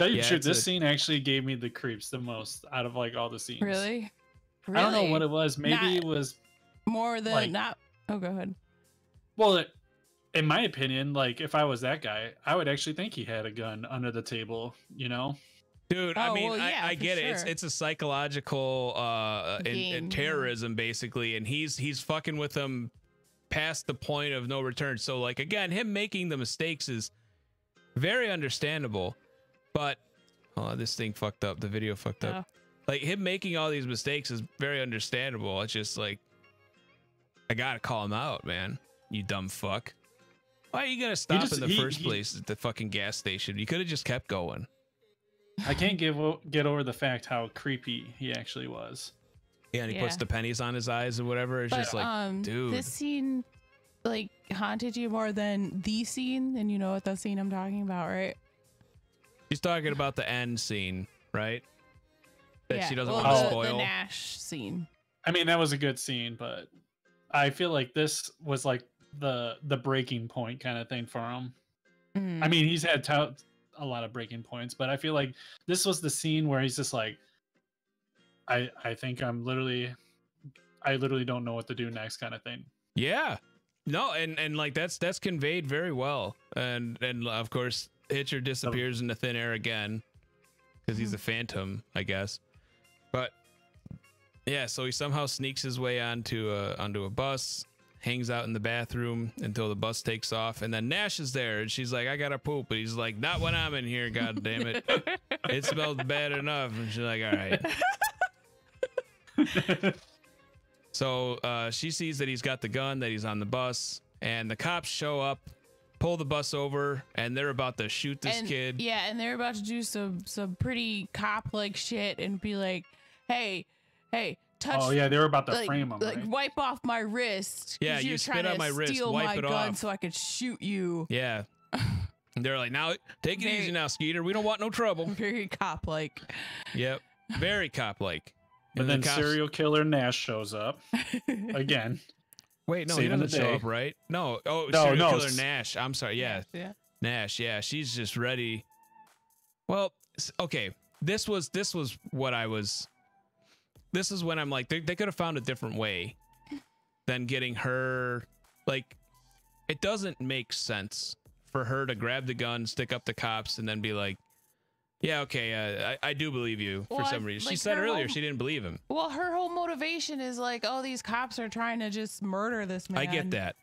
Tell you Yeah, the truth, this a- scene actually gave me the creeps the most out of like all the scenes. really? really? I don't know what it was. Maybe Not- it was more than like- not. Oh, go ahead. well, it, in my opinion, like if I was that guy, I would actually think he had a gun under the table. You know? Dude, I Oh, mean, well, yeah, I, I for get it. It's it's a psychological uh in, in terrorism basically, and he's he's fucking with them past the point of no return. So like again, him making the mistakes is very understandable, but oh, this thing fucked up. The video fucked up. Oh. Like him making all these mistakes is very understandable. It's just like I gotta call him out, man. You dumb fuck. Why are you gonna stop just- in the he- first he- place at the fucking gas station? You could have just kept going. I can't give get over the fact how creepy he actually was. Yeah, and he puts the pennies on his eyes or whatever. It's But just like, um, dude. this scene like haunted you more than the scene, and you know what the scene I'm talking about, right? She's talking about the end scene, right? That she doesn't well, want to the, spoil. the Nash scene. I mean, that was a good scene, but I feel like this was like the the breaking point kind of thing for him. Mm. I mean, he's had to- a lot of breaking points, but I feel like this was the scene where he's just like, I I think I'm literally, I literally don't know what to do next, kind of thing. yeah. No, and and like that's that's conveyed very well. And and of course Hitcher disappears into thin air again because he's a phantom, I guess. But yeah, so he somehow sneaks his way onto a onto a bus, hangs out in the bathroom until the bus takes off, and then Nash is there, and she's like, "I gotta poop," but he's like, "Not when I'm in here, god damn <laughs> it! It smells bad enough." And she's like, "All right." <laughs> So uh, she sees that he's got the gun, that he's on the bus, and the cops show up, pull the bus over, and they're about to shoot this and, kid. Yeah, and they're about to do some some pretty cop like shit and be like, "Hey, hey, touch." oh yeah, they're about to Like, frame him. like right? wipe off my wrist. 'cause Yeah, you you're spit trying on to my wrist, Steal wipe my it gun off. so I could shoot you. Yeah. And <laughs> they're like, now take it Very- easy now, Skeeter. We don't want no trouble. <laughs> Very cop like. yep. Very cop like. But then serial killer Nash shows up <laughs> again. Wait, no, he doesn't show day. up, right? No. Oh, No, serial no, killer Nash. I'm sorry. Yeah. yeah. Nash, yeah, she's just ready. Well, okay, this was this was what I was. This is when I'm like, they, they could have found a different way than getting her. Like, it doesn't make sense for her to grab the gun, stick up the cops, and then be like, "Yeah, okay, uh, I, I do believe you." For Well, I- some reason, she like, said her earlier whole- she didn't believe him. Well, her whole motivation is like, oh, these cops are trying to just murder this man. I get that.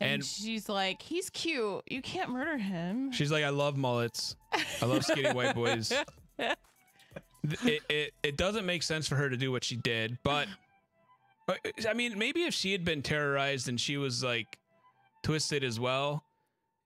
And, And- she's like, he's cute. You can't murder him. She's like, "I love mullets. I love skinny <laughs> white boys." th- it, it it doesn't make sense for her to do what she did, but but, I mean, maybe if she had been terrorized and she was like twisted as well,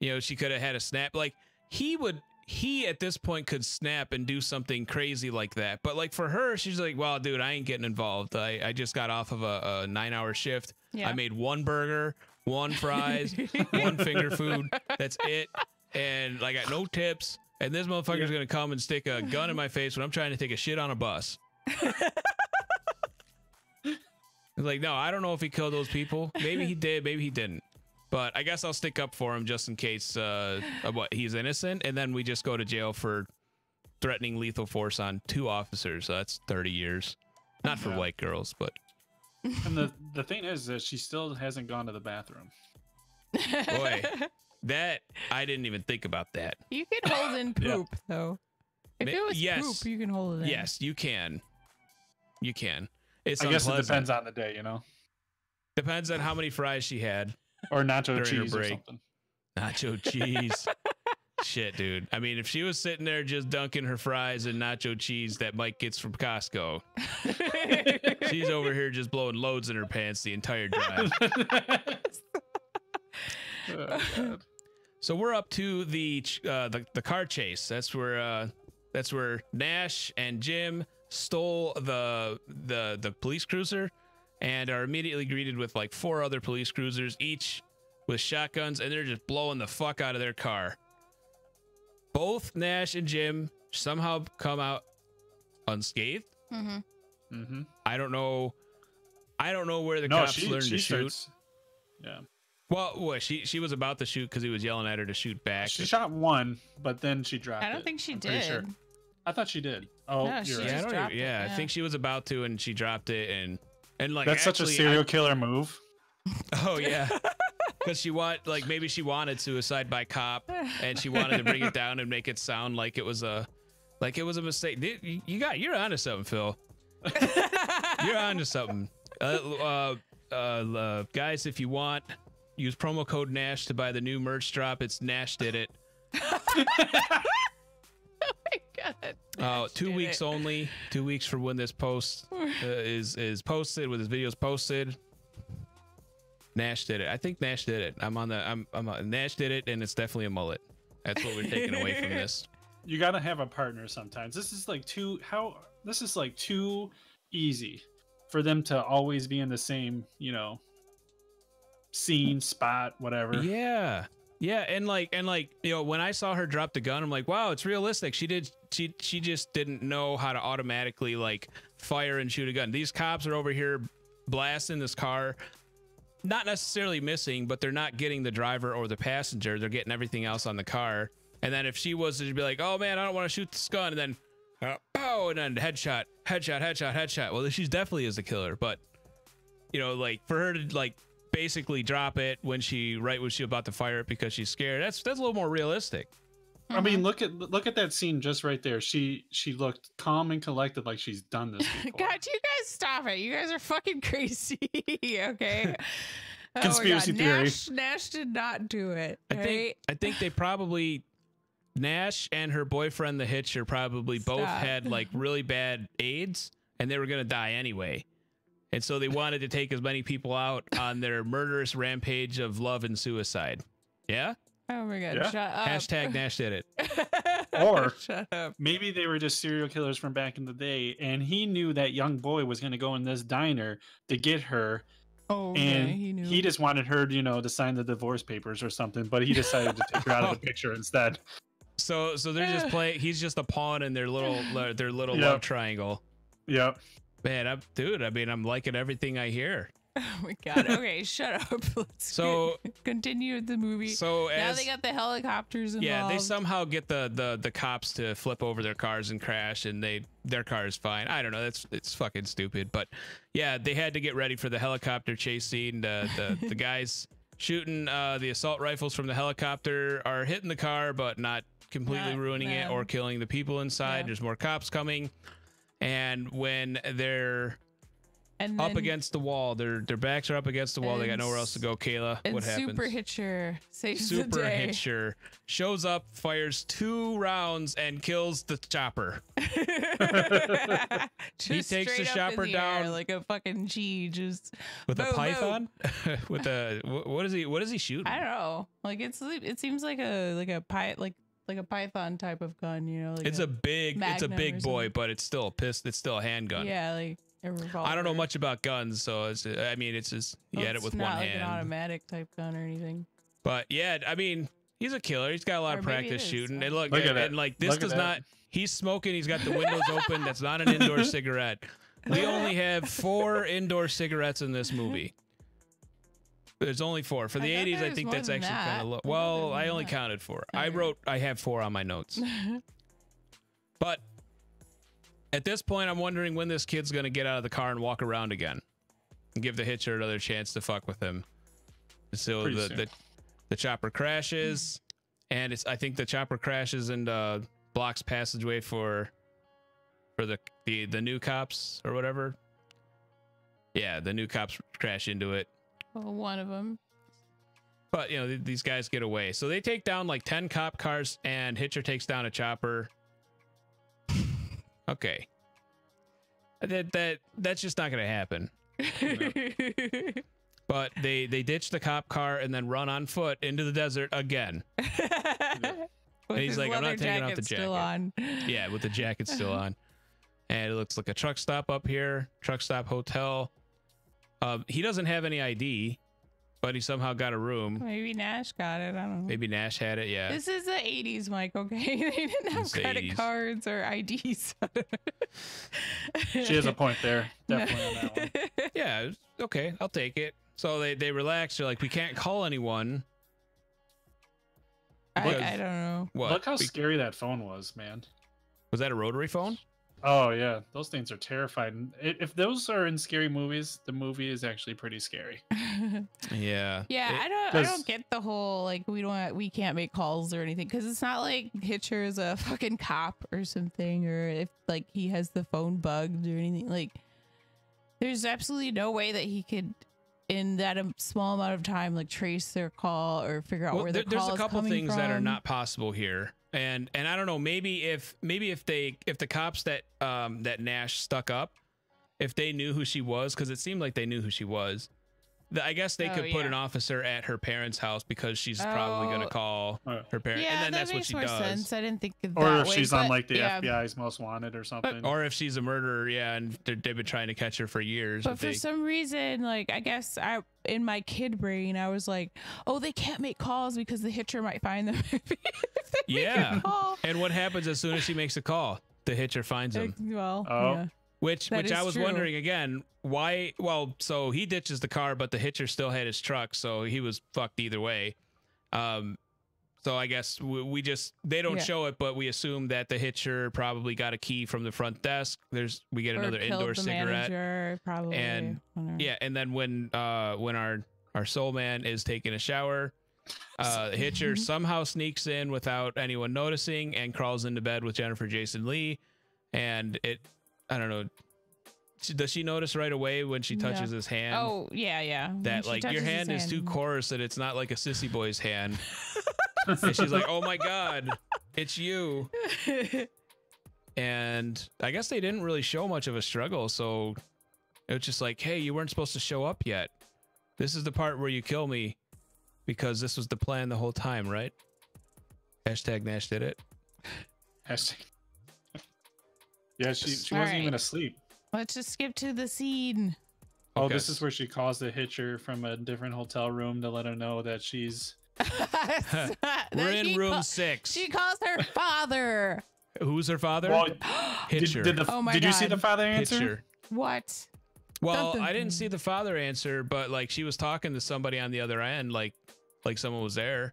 you know, she could have had a snap. Like he would, he at this point could snap and do something crazy like that. But like for her, she's like, "Well, dude, I ain't getting involved. I I just got off of a, a nine hour shift. Yeah. I made one burger, one fries, <laughs> one finger food. That's it. And I got no tips. And this motherfucker's gonna come and stick a gun in my face when I'm trying to take a shit on a bus. <laughs> like, no, I don't know if he killed those people. Maybe he did, maybe he didn't. But I guess I'll stick up for him just in case uh what he's innocent, and then we just go to jail for threatening lethal force on two officers. So that's 30 years. Not for Yeah. white girls, but And the the thing is that she still hasn't gone to the bathroom. boy, <laughs> that I didn't even think about that. you can hold in <laughs> Yeah. poop though. If it was yes. poop, you can hold it in. Yes, you can. You can. It's I guess it depends on the day, you know, Depends on how many fries she had. Or nacho During her cheese or break. something. Nacho <laughs> cheese. Shit, dude. I mean, if she was sitting there just dunking her fries in nacho cheese that Mike gets from Costco, <laughs> she's over here just blowing loads in her pants the entire drive. <laughs> Oh, so we're up to the uh, the the car chase. That's where uh, that's where Nash and Jim stole the the the police cruiser and are immediately greeted with like four other police cruisers, each with shotguns, and they're just blowing the fuck out of their car. Both Nash and Jim somehow come out unscathed. hmm hmm I don't know. I don't know where the No, cops she, learned she to shoot. Yeah, Well, what she she was about to shoot because he was yelling at her to shoot back. she shot one, but then she dropped. I don't it. think she I'm did. sure. I thought she did. Oh, No, you're she right. yeah, I just don't dropped it, yeah, I think she was about to, and she dropped it, and and like That's such a serial I- killer move. oh yeah, <laughs> because she want like maybe she wanted suicide by cop, and she wanted to bring it down and make it sound like it was a like it was a mistake. Dude, you- you got you're onto something, Phil. <laughs> you're onto something. Uh, uh, uh, uh, guys, if you want, use promo code Nash to buy the new merch drop. It's Nash did it. <laughs> Oh my god. <laughs> Uh, two weeks it. only. Two weeks for when this post <laughs> uh, is is posted. When this video is posted. Nash did it. I think Nash did it. I'm on the. I'm. I'm. On, Nash did it, and it's definitely a mullet. That's what we're taking away from this. <laughs> You gotta have a partner sometimes. This is like too how this is like too easy for them to always be in the same, you know, scene, spot, whatever. Yeah. Yeah, and like and like you know when I saw her drop the gun, I'm like, wow, it's realistic. She did she she just didn't know how to automatically like fire and shoot a gun. These cops are over here blasting this car, not necessarily missing, but they're not getting the driver or the passenger. They're getting everything else on the car. And then if she was to be like, oh man, I don't want to shoot this gun, and then uh, pow, and then headshot, headshot, headshot, headshot. Well, she's definitely is the killer, but you know, like for her to like basically drop it when she right when she's about to fire it because she's scared. That's that's a little more realistic. I mean, mm-hmm. look at look at that scene just right there. She she looked calm and collected like she's done this <laughs> before. God, you guys stop it. You guys are fucking <laughs> crazy. okay. <laughs> Oh Conspiracy God. theory. Nash, Nash did not do it. I think? I think they probably Nash and her boyfriend the Hitcher probably both had like really bad AIDS and they were gonna die anyway. And so they wanted to take as many people out on their murderous rampage of love and suicide. Yeah? Oh my god. Yeah. Shut up. Hashtag Nash did it. <laughs> Or- shut up. Maybe they were just serial killers from back in the day, and he knew that young boy was going to go in this diner to get her, Oh, and okay. he knew. he just wanted her, you know, to sign the divorce papers or something. But he decided to take her out of the <laughs> picture instead. So so they're just <sighs> playing he's just a pawn in their little their little Yep. love triangle. Yep. Man, I'm dude, I mean I'm liking everything I hear. <laughs> oh my god. Okay, shut up. <laughs> Let's So- continue the movie. So now as they got the helicopters involved. Yeah, they somehow get the, the the cops to flip over their cars and crash, and they their car is fine. I don't know. That's it's fucking stupid, but yeah, they had to get ready for the helicopter chase scene. The the, <laughs> the guys shooting uh, the assault rifles from the helicopter are hitting the car, but not completely Not ruining it or killing the people inside. Yeah. There's more cops coming, and when they're and up against the wall. Their their backs are up against the wall. They got nowhere else to go. Kayla, what happens? Super Hitcher saves the Super day. Hitcher shows up, fires two rounds, and kills the chopper. <laughs> <laughs> he takes the straight up in chopper the down. like a fucking G. Just with Boom, a python <laughs> with a what is he what is he shooting I don't know. Like it's it seems like a like a py like like a python type of gun. You know, like it's a big it's a big boy but it's still a pist it's still a handgun yeah, like a revolver. i don't know much about guns so it's i mean it's just you Well, had it it's with not one like hand an automatic type gun or anything. but yeah i mean he's a killer he's got a lot Or of practice shooting I and look, Look at and, that. and, like this Look does not he's smoking he's got the windows open that's not an indoor <laughs> cigarette we only have four indoor cigarettes in this movie there's only four for the thought 80s i think that's than actually kind of low I well was i only that. counted four i wrote i have four on my notes <laughs> But at this point, I'm wondering when this kid's gonna get out of the car and walk around again, and give the hitcher another chance to fuck with him. So the, the the chopper crashes, and it's I think the chopper crashes and uh, blocks passageway for for the the the new cops or whatever. Yeah, the new cops crash into it. Well, one of them. But you know th- these guys get away, so they take down like ten cop cars, and Hitcher takes down a chopper. <laughs> Okay, that that that's just not gonna happen. <laughs> But they they ditch the cop car and then run on foot into the desert again. <laughs> With he's like, "I'm not taking off the jacket still on. Yeah, with the jacket still on, and it looks like a truck stop up here, truck stop hotel. Um, he doesn't have any ID, but he somehow got a room. Maybe Nash got it. I don't know. Maybe Nash had it. Yeah. This is the 80s, Mike, okay? <laughs> They didn't have It's the credit 80s. cards or IDs. She has a point there, <laughs> definitely on that one. <laughs> yeah, it's- okay, I'll take it. So they they relax. They're like, we can't call anyone. I, Because- I don't know. What? Look how Be- scary that phone was, man. was that a rotary phone? Oh yeah, those things are terrifying. If those are in scary movies, the movie is actually pretty scary. <laughs> Yeah. Yeah, It- I don't. I don't get the whole like we don't we can't make calls or anything because it's not like Hitcher is a fucking cop or something or if like he has the phone bugged or anything. Like, there's absolutely no way that he could in that um, small amount of time like trace their call or figure out well, where there- the there's a couple coming things that are not possible here and and i don't know maybe if maybe if they if the cops that um that nash stuck up if they knew who she was because it seemed like they knew who she was i guess they Oh, could put yeah. an officer at her parents house because she's probably going to Oh. call Uh, her parents Yeah, and then that that's what makes she more does sense. I didn't think of that. Or if way, she's on like the yeah. FBI's most wanted or something. or if she's a murderer yeah and they're- they've been trying to catch her for years But for they- some reason, like I guess I in my kid brain, I was like, "Oh, they can't make calls because the hitcher might find them." <laughs> if they make a Yeah. call. and what happens as soon as she makes a call the hitcher finds him Like, well, Oh. yeah. Which That which I was true. wondering again, why well, so he ditches the car, but the hitcher still had his truck, so he was fucked either way. Um so I guess we, we just they don't Yeah. show it, but we assume that the hitcher probably got a key from the front desk. There's we get Or another indoor cigarette. manager, probably. and- Yeah, and then when uh when our our soul man is taking a shower, uh the hitcher somehow sneaks in without anyone noticing and crawls into bed with Jennifer Jason Leigh and it I don't know. Does she notice right away when she No. touches his hand Oh yeah, yeah. That like your touches his hand is too coarse and it's not like a sissy boy's hand. <laughs> And she's like oh my god it's you. And I guess they didn't really show much of a struggle so it was just like hey you weren't supposed to show up yet. This is the part where you kill me because this was the plan the whole time right? Hashtag Nash did it. Hashtag- yeah, she she All wasn't right. even asleep. Let's just skip to the scene. Oh, Okay. this is where she calls the hitcher from a different hotel room to let her know that she's <laughs> <laughs> we're Then in room call- six She calls her father. <gasps> who's her father Well, <gasps> Hitcher did, the, Oh my did you see the father answer? Hitcher what? Well, Dun, dun, I didn't see the father answer, but like she was talking to somebody on the other end, like like someone was there.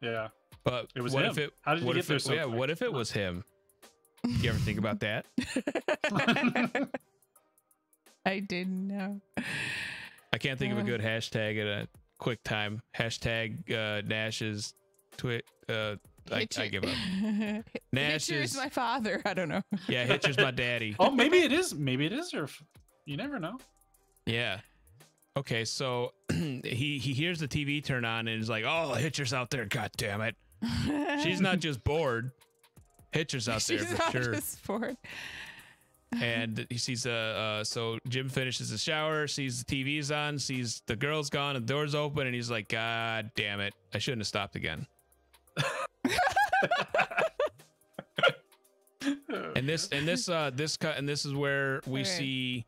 Yeah. But It was what him. if it? How did you get if there it, so Yeah, quick? what if it was him? You ever think about that? <laughs> I didn't know. I can't think of a good hashtag at a quick time. Hashtag uh, Nash's twit. Uh, I, I give up. <laughs> Nash is is my father. I don't know. yeah. Hitcher's my daddy. oh, maybe it is. Maybe it is her. f- You never know. Yeah. Okay, so <clears throat> he he hears the TV turn on and is like, "Oh, Hitcher's out there! God damn it!" <laughs> She's not just bored. Hitcher's out there She's for sure. bored. and he sees uh, uh so Jim finishes the shower, sees the TV's on, sees the girl's gone, the door's open, and he's like, "God damn it! I shouldn't have stopped again." <laughs> And this and this uh this cut and this is where we see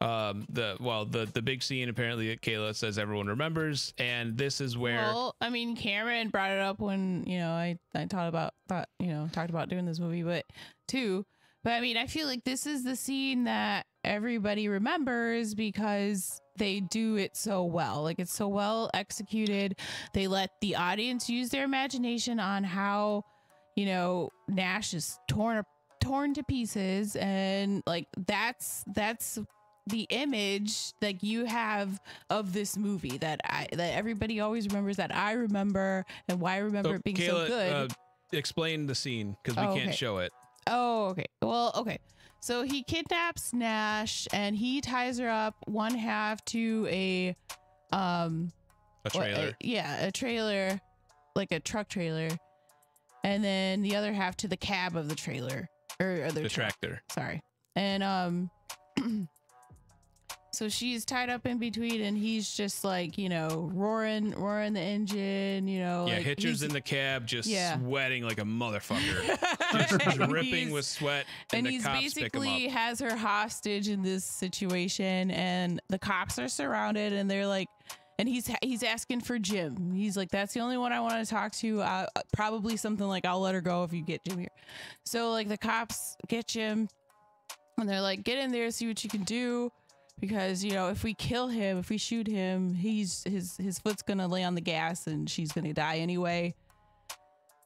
um the well the the big scene apparently Kayla says everyone remembers, and this is where Well, I mean, Cameron brought it up when you know I I talked about thought you know talked about doing this movie, but too. But I mean, I feel like this is the scene that everybody remembers because they do it so well. Like it's so well executed. They let the audience use their imagination on how you know Nash is torn torn to pieces, and like that's that's the image like you have of this movie that I that everybody always remembers that I remember and why I remember so it being Kayla so good. Uh, explain the scene because we Oh, can't okay. show it. oh, okay. Well, okay. So he kidnaps Nash and he ties her up one half to a um A trailer. a- yeah, a trailer, like a truck trailer. And then the other half to the cab of the trailer or other the truck. tractor. sorry and um <clears throat> so she's tied up in between and he's just like you know roaring roaring the engine you know Yeah, like, Hitcher's in the cab, just Yeah. sweating like a motherfucker, <laughs> dripping with sweat, and, and he's cops pick him basically has her hostage in this situation and the cops are surrounded and they're like and he's he's asking for Jim. He's like, "That's the only one I want to talk to." Uh, probably something like, "I'll let her go if you get Jim here." So like the cops get Jim, and they're like, "Get in there, see what you can do," because you know if we kill him, if we shoot him, he's his his foot's gonna lay on the gas and she's gonna die anyway.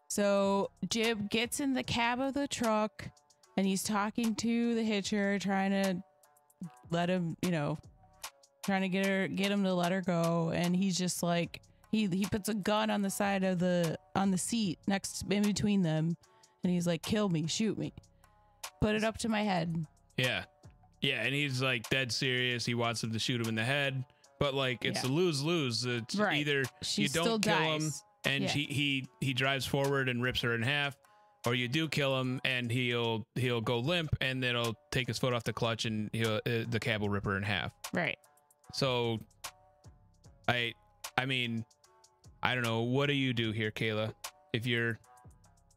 So Jim gets in the cab of the truck and he's talking to the hitcher, trying to let him, you know, trying to get her, get him to let her go. And he's just like, he he puts a gun on the side of the on the seat next in between them, and he's like, "Kill me, shoot me, put it up to my head." Yeah. Yeah, and he's like dead serious. He wants him to shoot him in the head, but like it's Yeah. a lose lose. It's Right. either She you don't kill him and Yeah. he, he he drives forward and rips her in half, or you do kill him and he'll he'll go limp and then he'll take his foot off the clutch and he'll uh, the cab will rip her in half. Right. So, I I mean, I don't know. What do you do here, Kayla? If you're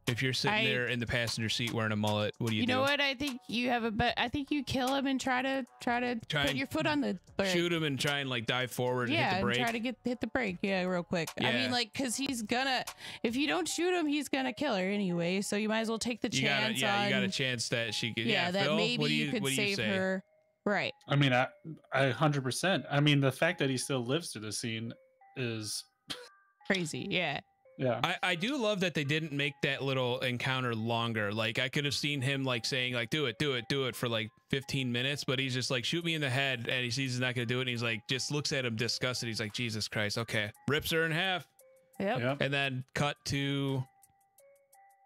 if you're sitting I- there in the passenger seat wearing a mullet, what do you, You, do? know what? I think you have a bet. I think you kill him and try to try to Try put your foot on the brake. Shoot him and try and like dive forward and yeah, hit the and brake. try to get hit the brake. Yeah, real quick. Yeah. I mean, like, cause he's gonna. If you don't shoot him, he's gonna kill her anyway. So you might as well take the you got a, chance yeah, on. you got a chance that she could. yeah, Yeah, that Phil, maybe what do you, you could what do you save say? her. Right. I mean, I, I 100%. I mean, the fact that he still lives through the scene is, Crazy. Yeah. Yeah. I, I do love that they didn't make that little encounter longer. Like I could have seen him like saying like do it, do it, do it for like 15 minutes, but he's just like shoot me in the head and he sees he's not gonna do it and he's like just looks at him disgusted. He's like, Jesus Christ, okay. Rips her in half. Yep. Yep. And then cut to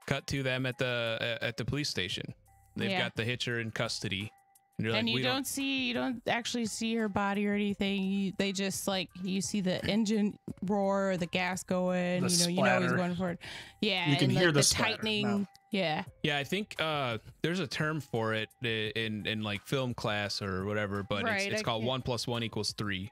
cut to them at the uh, at the police station. They've Yeah. got the hitcher in custody. And you're and like, you we don't, see, you don't actually see her body or anything. You, they just like you see the engine roar, or the gas going. The you know, you know he's going for it. Yeah, You can and hear like, the the tightening. No. Yeah, Yeah, I think uh, there's a term for it i- in in like film class or whatever, but Right, it's, it's called can't- one plus one equals three.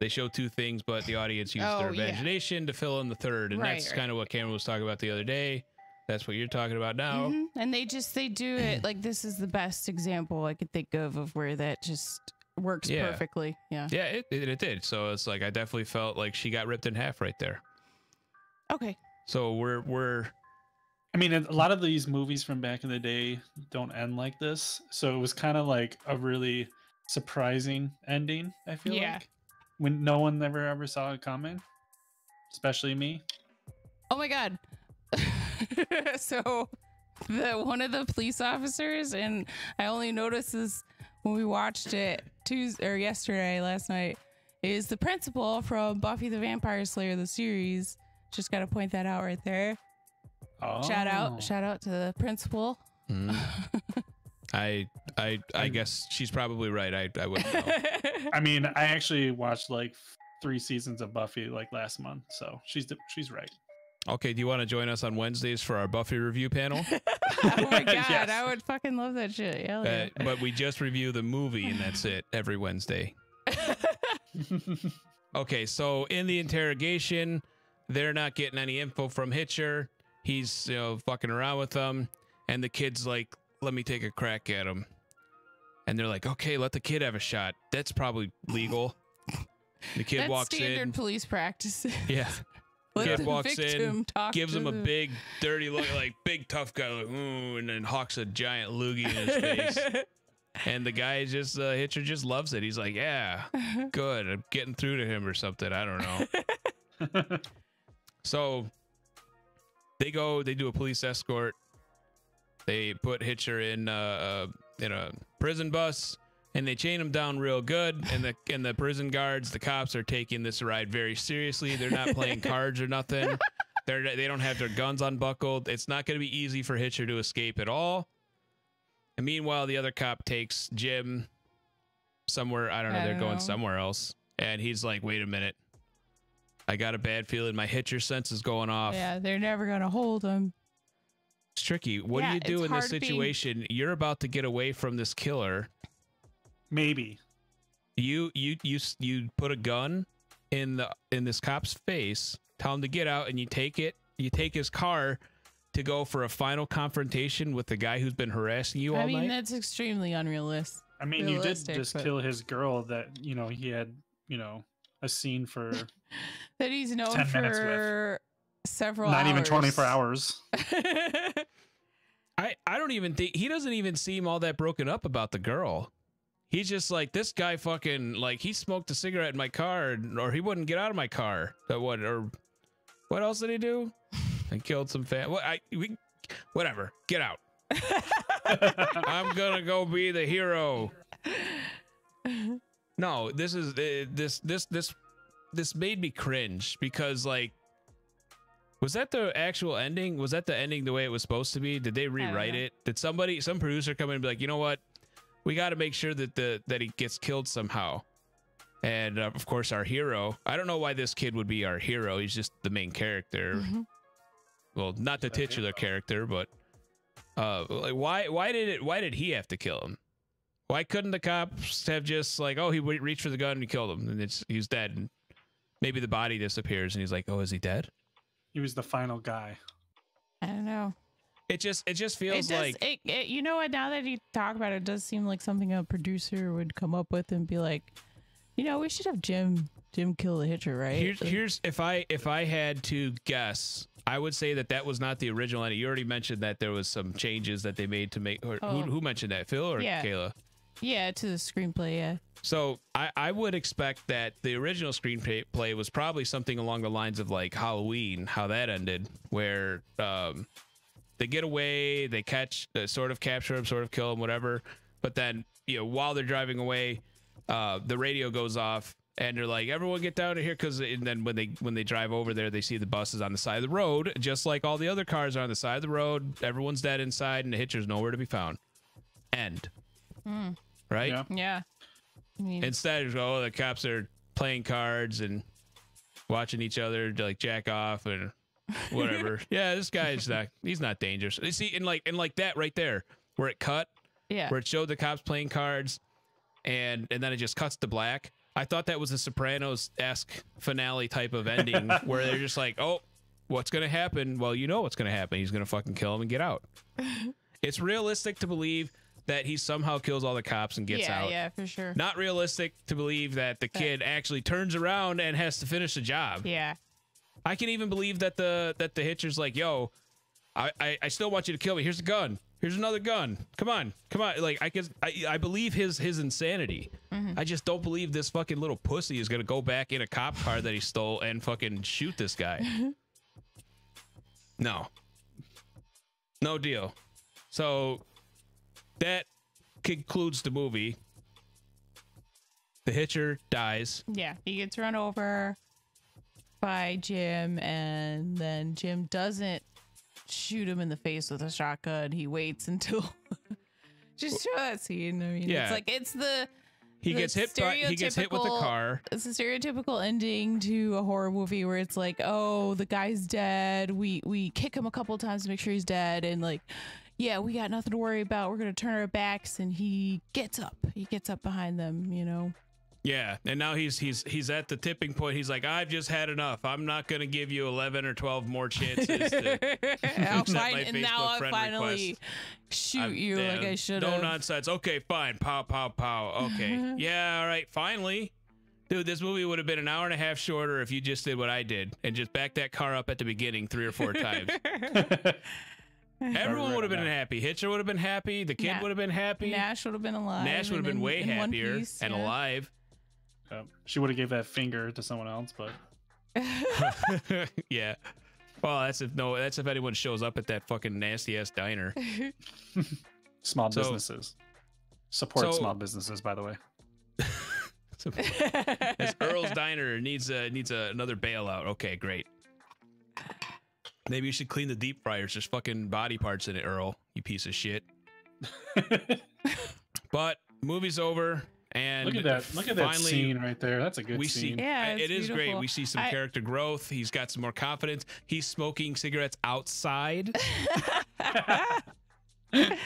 They show two things, but the audience uses Oh, their yeah. imagination to fill in the third, and Right, that's right. kind of what Cameron was talking about the other day. That's what you're talking about now. Mhm. and they just they do it like this is the best example I could think of of where that just works Yeah. perfectly. Yeah. Yeah, it, it it did. So it's like I definitely felt like she got ripped in half right there. Okay. So we're we're I mean, a lot of these movies from back in the day don't end like this. So it was kind of like a really surprising ending, I feel Yeah. like. When no one ever ever saw it coming, especially me. Oh my god. <laughs> so the one of the police officers and I only noticed this when we watched it Tuesday or yesterday last night is the principal from Buffy the Vampire Slayer the series. Just got to point that out right there. Oh. Shout out, shout out to the principal. mm, <laughs> I I I guess she's probably right. I I wouldn't know. <laughs> I mean, I actually watched like three seasons of Buffy like last month, so she's she's right. Okay, do you want to join us on Wednesdays for our Buffy review panel? <laughs> oh my <laughs> god, Yes. I would fucking love that shit. Hell yeah. Uh, but we just review the movie and that's it every Wednesday. <laughs> Okay, so in the interrogation, they're not getting any info from Hitcher. He's you know fucking around with them, and the kid's like, "Let me take a crack at him." And they're like, "Okay, let the kid have a shot. That's probably legal." The kid That's walks standard in. police practice. Yeah, Let Kid walks in, gives him a the- big, dirty look, like big tough guy, like ooh, and then hawks a giant loogie in his face. <laughs> and the guy just uh, Hitcher just loves it. He's like, "Yeah, <laughs> good. I'm getting through to him or something. I don't know." <laughs> So they go, they do a police escort. They put Hitcher in uh, uh in a prison bus and they chain him down real good and the and the prison guards, the cops are taking this ride very seriously. They're not playing cards or nothing. <laughs> They're they don't have their guns unbuckled. It's not going to be easy for Hitcher to escape at all. And meanwhile, the other cop takes Jim somewhere, I don't know, I they're don't going know. somewhere else. And he's like, "Wait a minute. I got a bad feeling. My Hitcher sense is going off. yeah, they're never gonna hold him. It's tricky. What Yeah, do you do in this hard being- situation? You're about to get away from this killer. Maybe. You you you you put a gun in the in this cop's face. Tell him to get out, and you take it. You take his car to go for a final confrontation with the guy who's been harassing you all night. I mean, that's extremely unrealistic. I mean, you did just but- kill his girl that you know he had you know a scene for <laughs> That he's known 10 minutes with. for several not even 24 hours. hours. <laughs> I I don't even think he doesn't even seem all that broken up about the girl. He's just like this guy fucking like he smoked a cigarette in my car or he wouldn't get out of my car. That what or what else did he do? <laughs> and killed some fan. What I we whatever. Get out. <laughs> I'm gonna go be the hero. <laughs> No, this is uh, this this this this made me cringe because like was that the actual ending? Was that the ending the way it was supposed to be? Did they rewrite it? Did somebody some producer come in and be like, "You know what? We got to make sure that the that he gets killed somehow." And uh, of course our hero, I don't know why this kid would be our hero. He's just the main character. Mhm. Well, not the The hero. titular character, but uh like why why did it why did he have to kill him? Why couldn't the cops have just like, oh, he reached for the gun and he killed him, and it's he's dead, and maybe the body disappears, and he's like, oh, is he dead? he was the final guy. I don't know. It just it just It feels does. like it, it, you know what? Now that you talk about it, it does seem like something a producer would come up with and be like, you know, we should have Jim Jim kill the Hitcher, right? here's Like, here's if I if I had to guess, I would say that that was not the original ending. You already mentioned that there was some changes that they made to make. Or Oh. who, who mentioned that? Phil or Yeah. Kayla? yeah, to the screenplay. Yeah. So I, I would expect that the original screenplay play was probably something along the lines of like Halloween, how that ended, where um, they get away, they catch, uh, sort of capture him, sort of kill him, whatever. But then you know while they're driving away, uh, the radio goes off. And they're like, everyone get down to here, because and then when they when they drive over there, they see the buses on the side of the road, just like all the other cars are on the side of the road. Everyone's dead inside, and the hitcher's nowhere to be found. End. Mm. Right. Yeah. Yeah. I mean, Instead, it's, oh, the cops are playing cards and watching each other like jack off and <laughs> whatever. yeah, this guy's not. He's not dangerous. You see, and like and like that right there, where it cut, yeah. where it showed the cops playing cards, and and then it just cuts to black. I thought that was a Sopranos esque finale type of ending <laughs> where they're just like, oh, what's gonna happen? Well, you know what's gonna happen. He's gonna fucking kill him and get out. <laughs> it's realistic to believe that he somehow kills all the cops and gets yeah, out. yeah, for sure. Not realistic to believe that the kid actually turns around and has to finish the job. Yeah. I can even believe that the that the hitcher's like, yo, I, I, I still want you to kill me. Here's a gun. Here's another gun. Come on, come on. Like I can I, I believe his his insanity. Mm-hmm. I just don't believe this fucking little pussy is gonna go back in a cop car that he stole and fucking shoot this guy. <laughs> no. No deal. So that concludes the movie. The hitcher dies. Yeah. He gets run over by Jim, and then Jim doesn't shoot him in the face with a shotgun. He waits until <laughs> Just show that scene. I mean, Yeah. it's like it's the he the gets hit by he gets hit with the car. it's a stereotypical ending to a horror movie where it's like, oh, the guy's dead. We we kick him a couple times to make sure he's dead, and like, yeah, we got nothing to worry about. We're gonna turn our backs, and he gets up. He gets up behind them. You know. Yeah, and now he's he's he's at the tipping point. He's like, I've just had enough. I'm not gonna give you 11 or 12 more chances. To, <laughs> I'll accept find, my and now I friend finally request. shoot I'm- you like I should have. No nonsense. Okay, fine. Pow, pow, pow. Okay. <laughs> yeah, all right. Finally. Dude, this movie would have been an hour and a half shorter if you just did what I did and just backed that car up at the beginning three or four times. <laughs> Everyone would have been happy. Hitcher would have been happy. The kid Na- would have been happy. Nash would have been alive. Nash would have been in- way in happier piece, and yeah. alive. Um, she would have gave that finger to someone else, but <laughs> yeah. Well, that's if no, that's if anyone shows up at that fucking nasty ass diner. <laughs> small So- businesses support so- small businesses. By the way, <laughs> This Earl's Diner needs a needs a, another bailout. Okay, great. Maybe you should clean the deep fryers. There's fucking body parts in it, Earl. You piece of shit. But movie's over, and look at that! Look at that finally, scene right there. That's a good we see scene. Yeah, I- it's it is great. We see some I- character growth. He's got some more confidence. He's smoking cigarettes outside. <laughs> <laughs>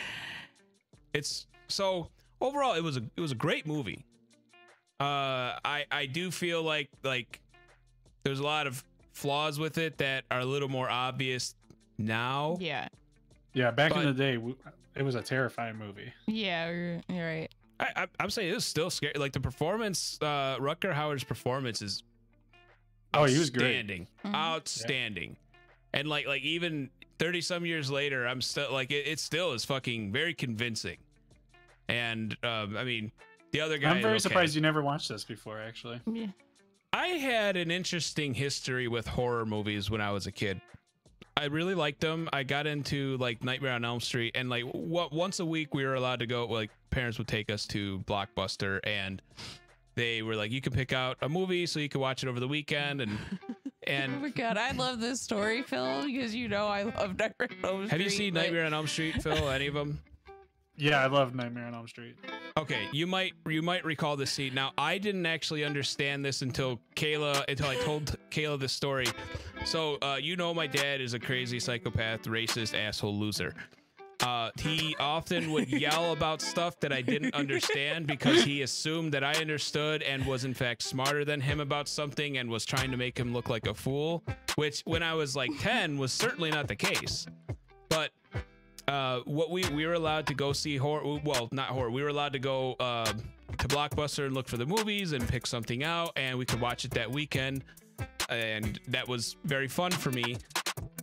it's so overall it was a it was a great movie. Uh I I do feel like like there's a lot of flaws with it that are a little more obvious now. yeah. Yeah, back But- in the day, it was a terrifying movie. Yeah, you're, you're right. I, I I'm saying it was still scary. Like the performance, uh Rutger Hauer's performance is Oh, he was great. outstanding, Mhm. outstanding, and like like even thirty some years later, I'm still like it, it still is fucking very convincing. And um, I mean, the other guy. I'm very okay. surprised you never watched this before. Actually, Yeah. I had an interesting history with horror movies when I was a kid. I really liked them. I got into like Nightmare on Elm Street, and like what once a week we were allowed to go. Like parents would take us to Blockbuster, and they were like, "You can pick out a movie so you can watch it over the weekend." And <laughs> and Oh my god, I love this story, Phil, because you know I love Nightmare on Elm Street. have you seen Nightmare on Elm Street, Phil? Any of them? Yeah, I love Nightmare on Elm Street. Okay, you might you might recall this scene. Now, I didn't actually understand this until Kayla until I told Kayla this story. So, uh, you know, my dad is a crazy psychopath, racist, asshole, loser. Uh, he often would yell about stuff that I didn't understand because he assumed that I understood and was in fact smarter than him about something and was trying to make him look like a fool. Which, when I was like ten, was certainly not the case. But uh, what we we were allowed to go see horror. Well, not horror. We were allowed to go uh, to Blockbuster and look for the movies and pick something out, and we could watch it that weekend, and that was very fun for me.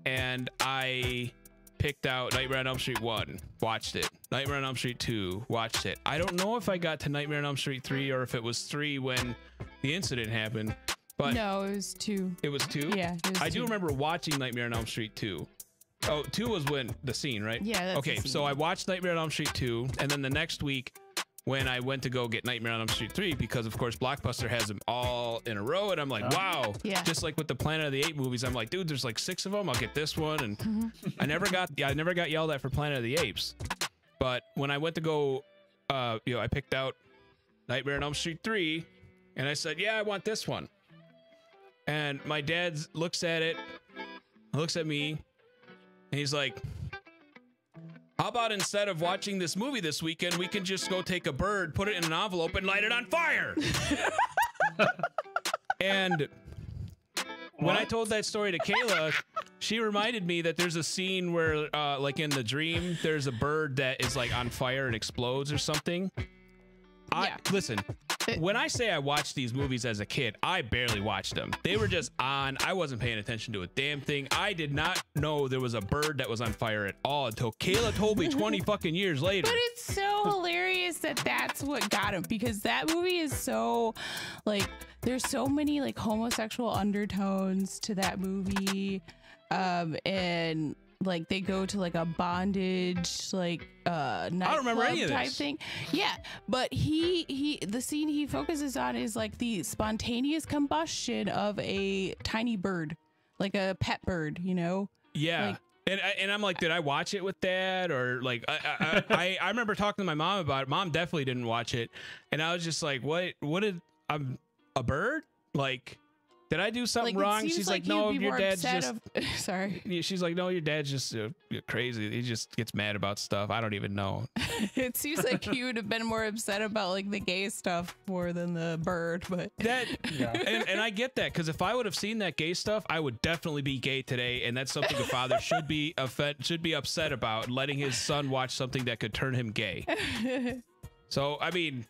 And I picked out Nightmare on Elm Street one, watched it. Nightmare on Elm Street two, watched it. I don't know if I got to Nightmare on Elm Street three or if it was three when the incident happened, but No, it was two. it was two. Yeah, was I do remember watching Nightmare on Elm Street 2. Oh, two was when the scene, right? Yeah, that's okay, the so. I watched Nightmare on Elm Street 2, and then the next week when I went to go get Nightmare on Elm Street 3, because of course Blockbuster has them all in a row, and I'm like, Yeah. wow. Yeah. Just like with the Planet of the Apes movies, I'm like, dude, there's like six of them. I'll get this one, and Mm-hmm. I never got, yeah, I never got yelled at for Planet of the Apes. But when I went to go, uh, you know, I picked out Nightmare on Elm Street 3, and I said, yeah, I want this one. And my dad looks at it, looks at me, and he's like, How about instead of watching this movie this weekend, we can just go take a bird, put it in an envelope, and light it on fire? <laughs> and when I told that story to Kayla, she reminded me that there's a scene where, uh, like in the dream, there's a bird that is like on fire and explodes or something. I Yeah. listen. When I say I watched these movies as a kid, I barely watched them. They were just on. I wasn't paying attention to a damn thing. I did not know there was a bird that was on fire at all until Kayla told me 20 <laughs> fucking years later. But it's so hilarious that that's what got him because that movie is so like there's so many like homosexual undertones to that movie um and like they go to like a bondage like uh I don't remember any of type this. thing yeah but he he the scene he focuses on is like the spontaneous combustion of a tiny bird like a pet bird you know yeah. like And I, and I'm like, did I watch it with dad or like I I, I I remember talking to my mom about it. Mom definitely didn't watch it, and I was just like, what what did I'm a bird like? Did I do something Like, wrong? She's like, you'd no, your dad's upset just. of- <laughs> sorry. <laughs> She's like, no, your dad's just uh, crazy. He just gets mad about stuff. I don't even know. <laughs> it seems like you would have been more upset about like the gay stuff more than the bird, but That Yeah. and, and I get that because if I would have seen that gay stuff, I would definitely be gay today, and that's something a father should be offend, should be upset about, letting his son watch something that could turn him gay. So I mean,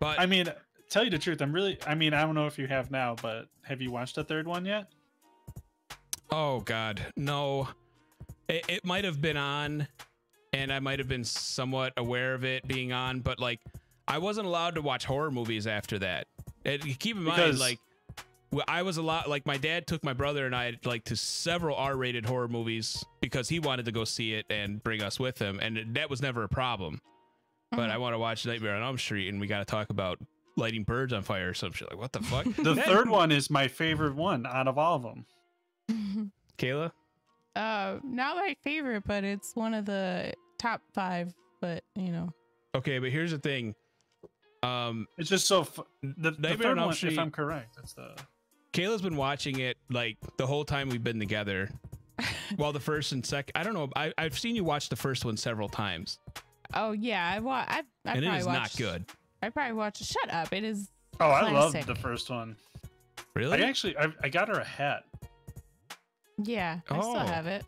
but I mean, tell you the truth, I'm really. I mean, I don't know if you have now, but have you watched the third one yet? oh god, no, it, it might have been on, and I might have been somewhat aware of it being on, but like I wasn't allowed to watch horror movies after that. And keep in mind, like. I was a lot like my dad took my brother and I like to several R-rated horror movies because he wanted to go see it and bring us with him, and that was never a problem. But Mhm. I want to watch Nightmare on Elm Street, and we got to talk about lighting birds on fire or some shit. Like what the fuck? The third one is my favorite one out of all of them. <laughs> Kayla. uh, not my favorite, but it's one of the top five. But you know, Okay, but here's the thing. Um, It's just so. Fu- the, the third one, Street- if I'm correct, that's the. Kayla's been watching it like the whole time we've been together. <laughs> While the first and second, I don't know. I, I've seen you watch the first one several times, oh yeah, I wa- I, I and it probably watched, not good. I probably watched. Shut up! It is. Oh, I loved the first one. Really? I actually, I, I got her a hat. Yeah, I Oh. still have it.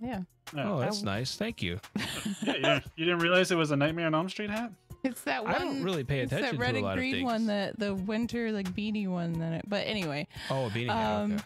Yeah, Yeah. oh, that's w- nice. Thank you. <laughs> Yeah, you, didn't, you didn't realize it was a Nightmare on Elm Street hat? it's that one. I don't really pay attention that red to a and lot of green things. one, the the winter like beanie one. Then it, but anyway, oh, a beanie hat. Um, okay.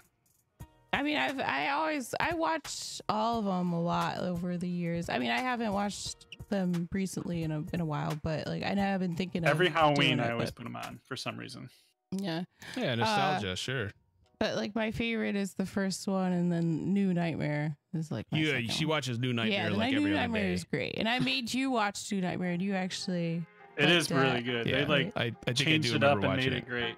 I mean, I've I always I watch all of them a lot over the years. I mean, I haven't watched them recently in a in a while, but like I know I've been thinking of Every Halloween, doing I it, always but- put them on for some reason. yeah. Yeah, nostalgia, sure. But like my favorite is the first one, and then New Nightmare is like my You, she one. watches New Nightmare yeah, the like New every other Nightmare day. is great, and I made you watch New Nightmare, and you actually It is But, uh, really good. Yeah, They like I, I think I changed do it up and made it great.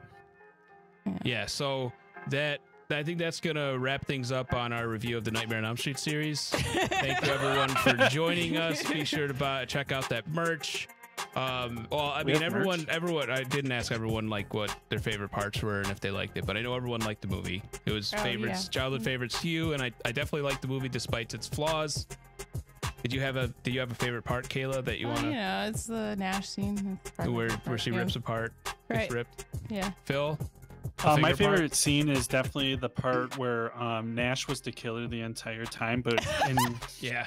Yeah, so that I think that's gonna wrap things up on our review of the Nightmare on Elm Street series. <laughs> Thank you everyone for joining us. Be sure to buy, check out that merch. Um, well, I We mean, everyone, merch? everyone. I didn't ask everyone like what their favorite parts were and if they liked it, but I know everyone liked the movie. It was Oh, favorites, yeah. childhood favorites to you, and I, I definitely liked the movie despite its flaws. Did you have a Did you have a favorite part, Kayla, that you well, want you to know, it's the Nash scene. It's where my where favorite, she yeah. rips apart, Right. gets ripped? Yeah. Phil, a Uh, my favorite part? scene is definitely the part where um, Nash was the killer the entire time. But in, <laughs> Yeah.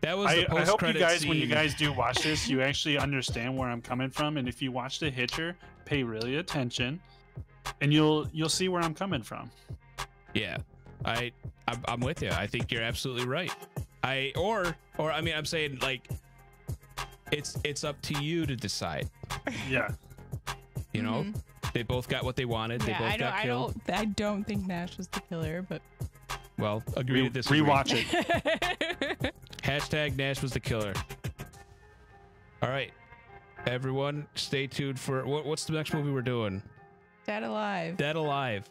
That was I, I hope you guys, when you guys do watch <laughs> this, you actually understand where I'm coming from. And if you watch The Hitcher, pay really attention, and you'll you'll see where I'm coming from. Yeah, I, I'm, I'm with you. I think you're absolutely right. I or or I mean, I'm saying like, it's it's up to you to decide. <laughs> Yeah, You know, Mhm. they both got what they wanted. they both I don't. got I killed. don't. I don't think Nash was the killer, but Well, agree Re- to disagree. rewatch it. <laughs> Hashtag Nash was the killer. All right, everyone, stay tuned for what, what's the next movie we're doing? Dead Alive. Dead Alive.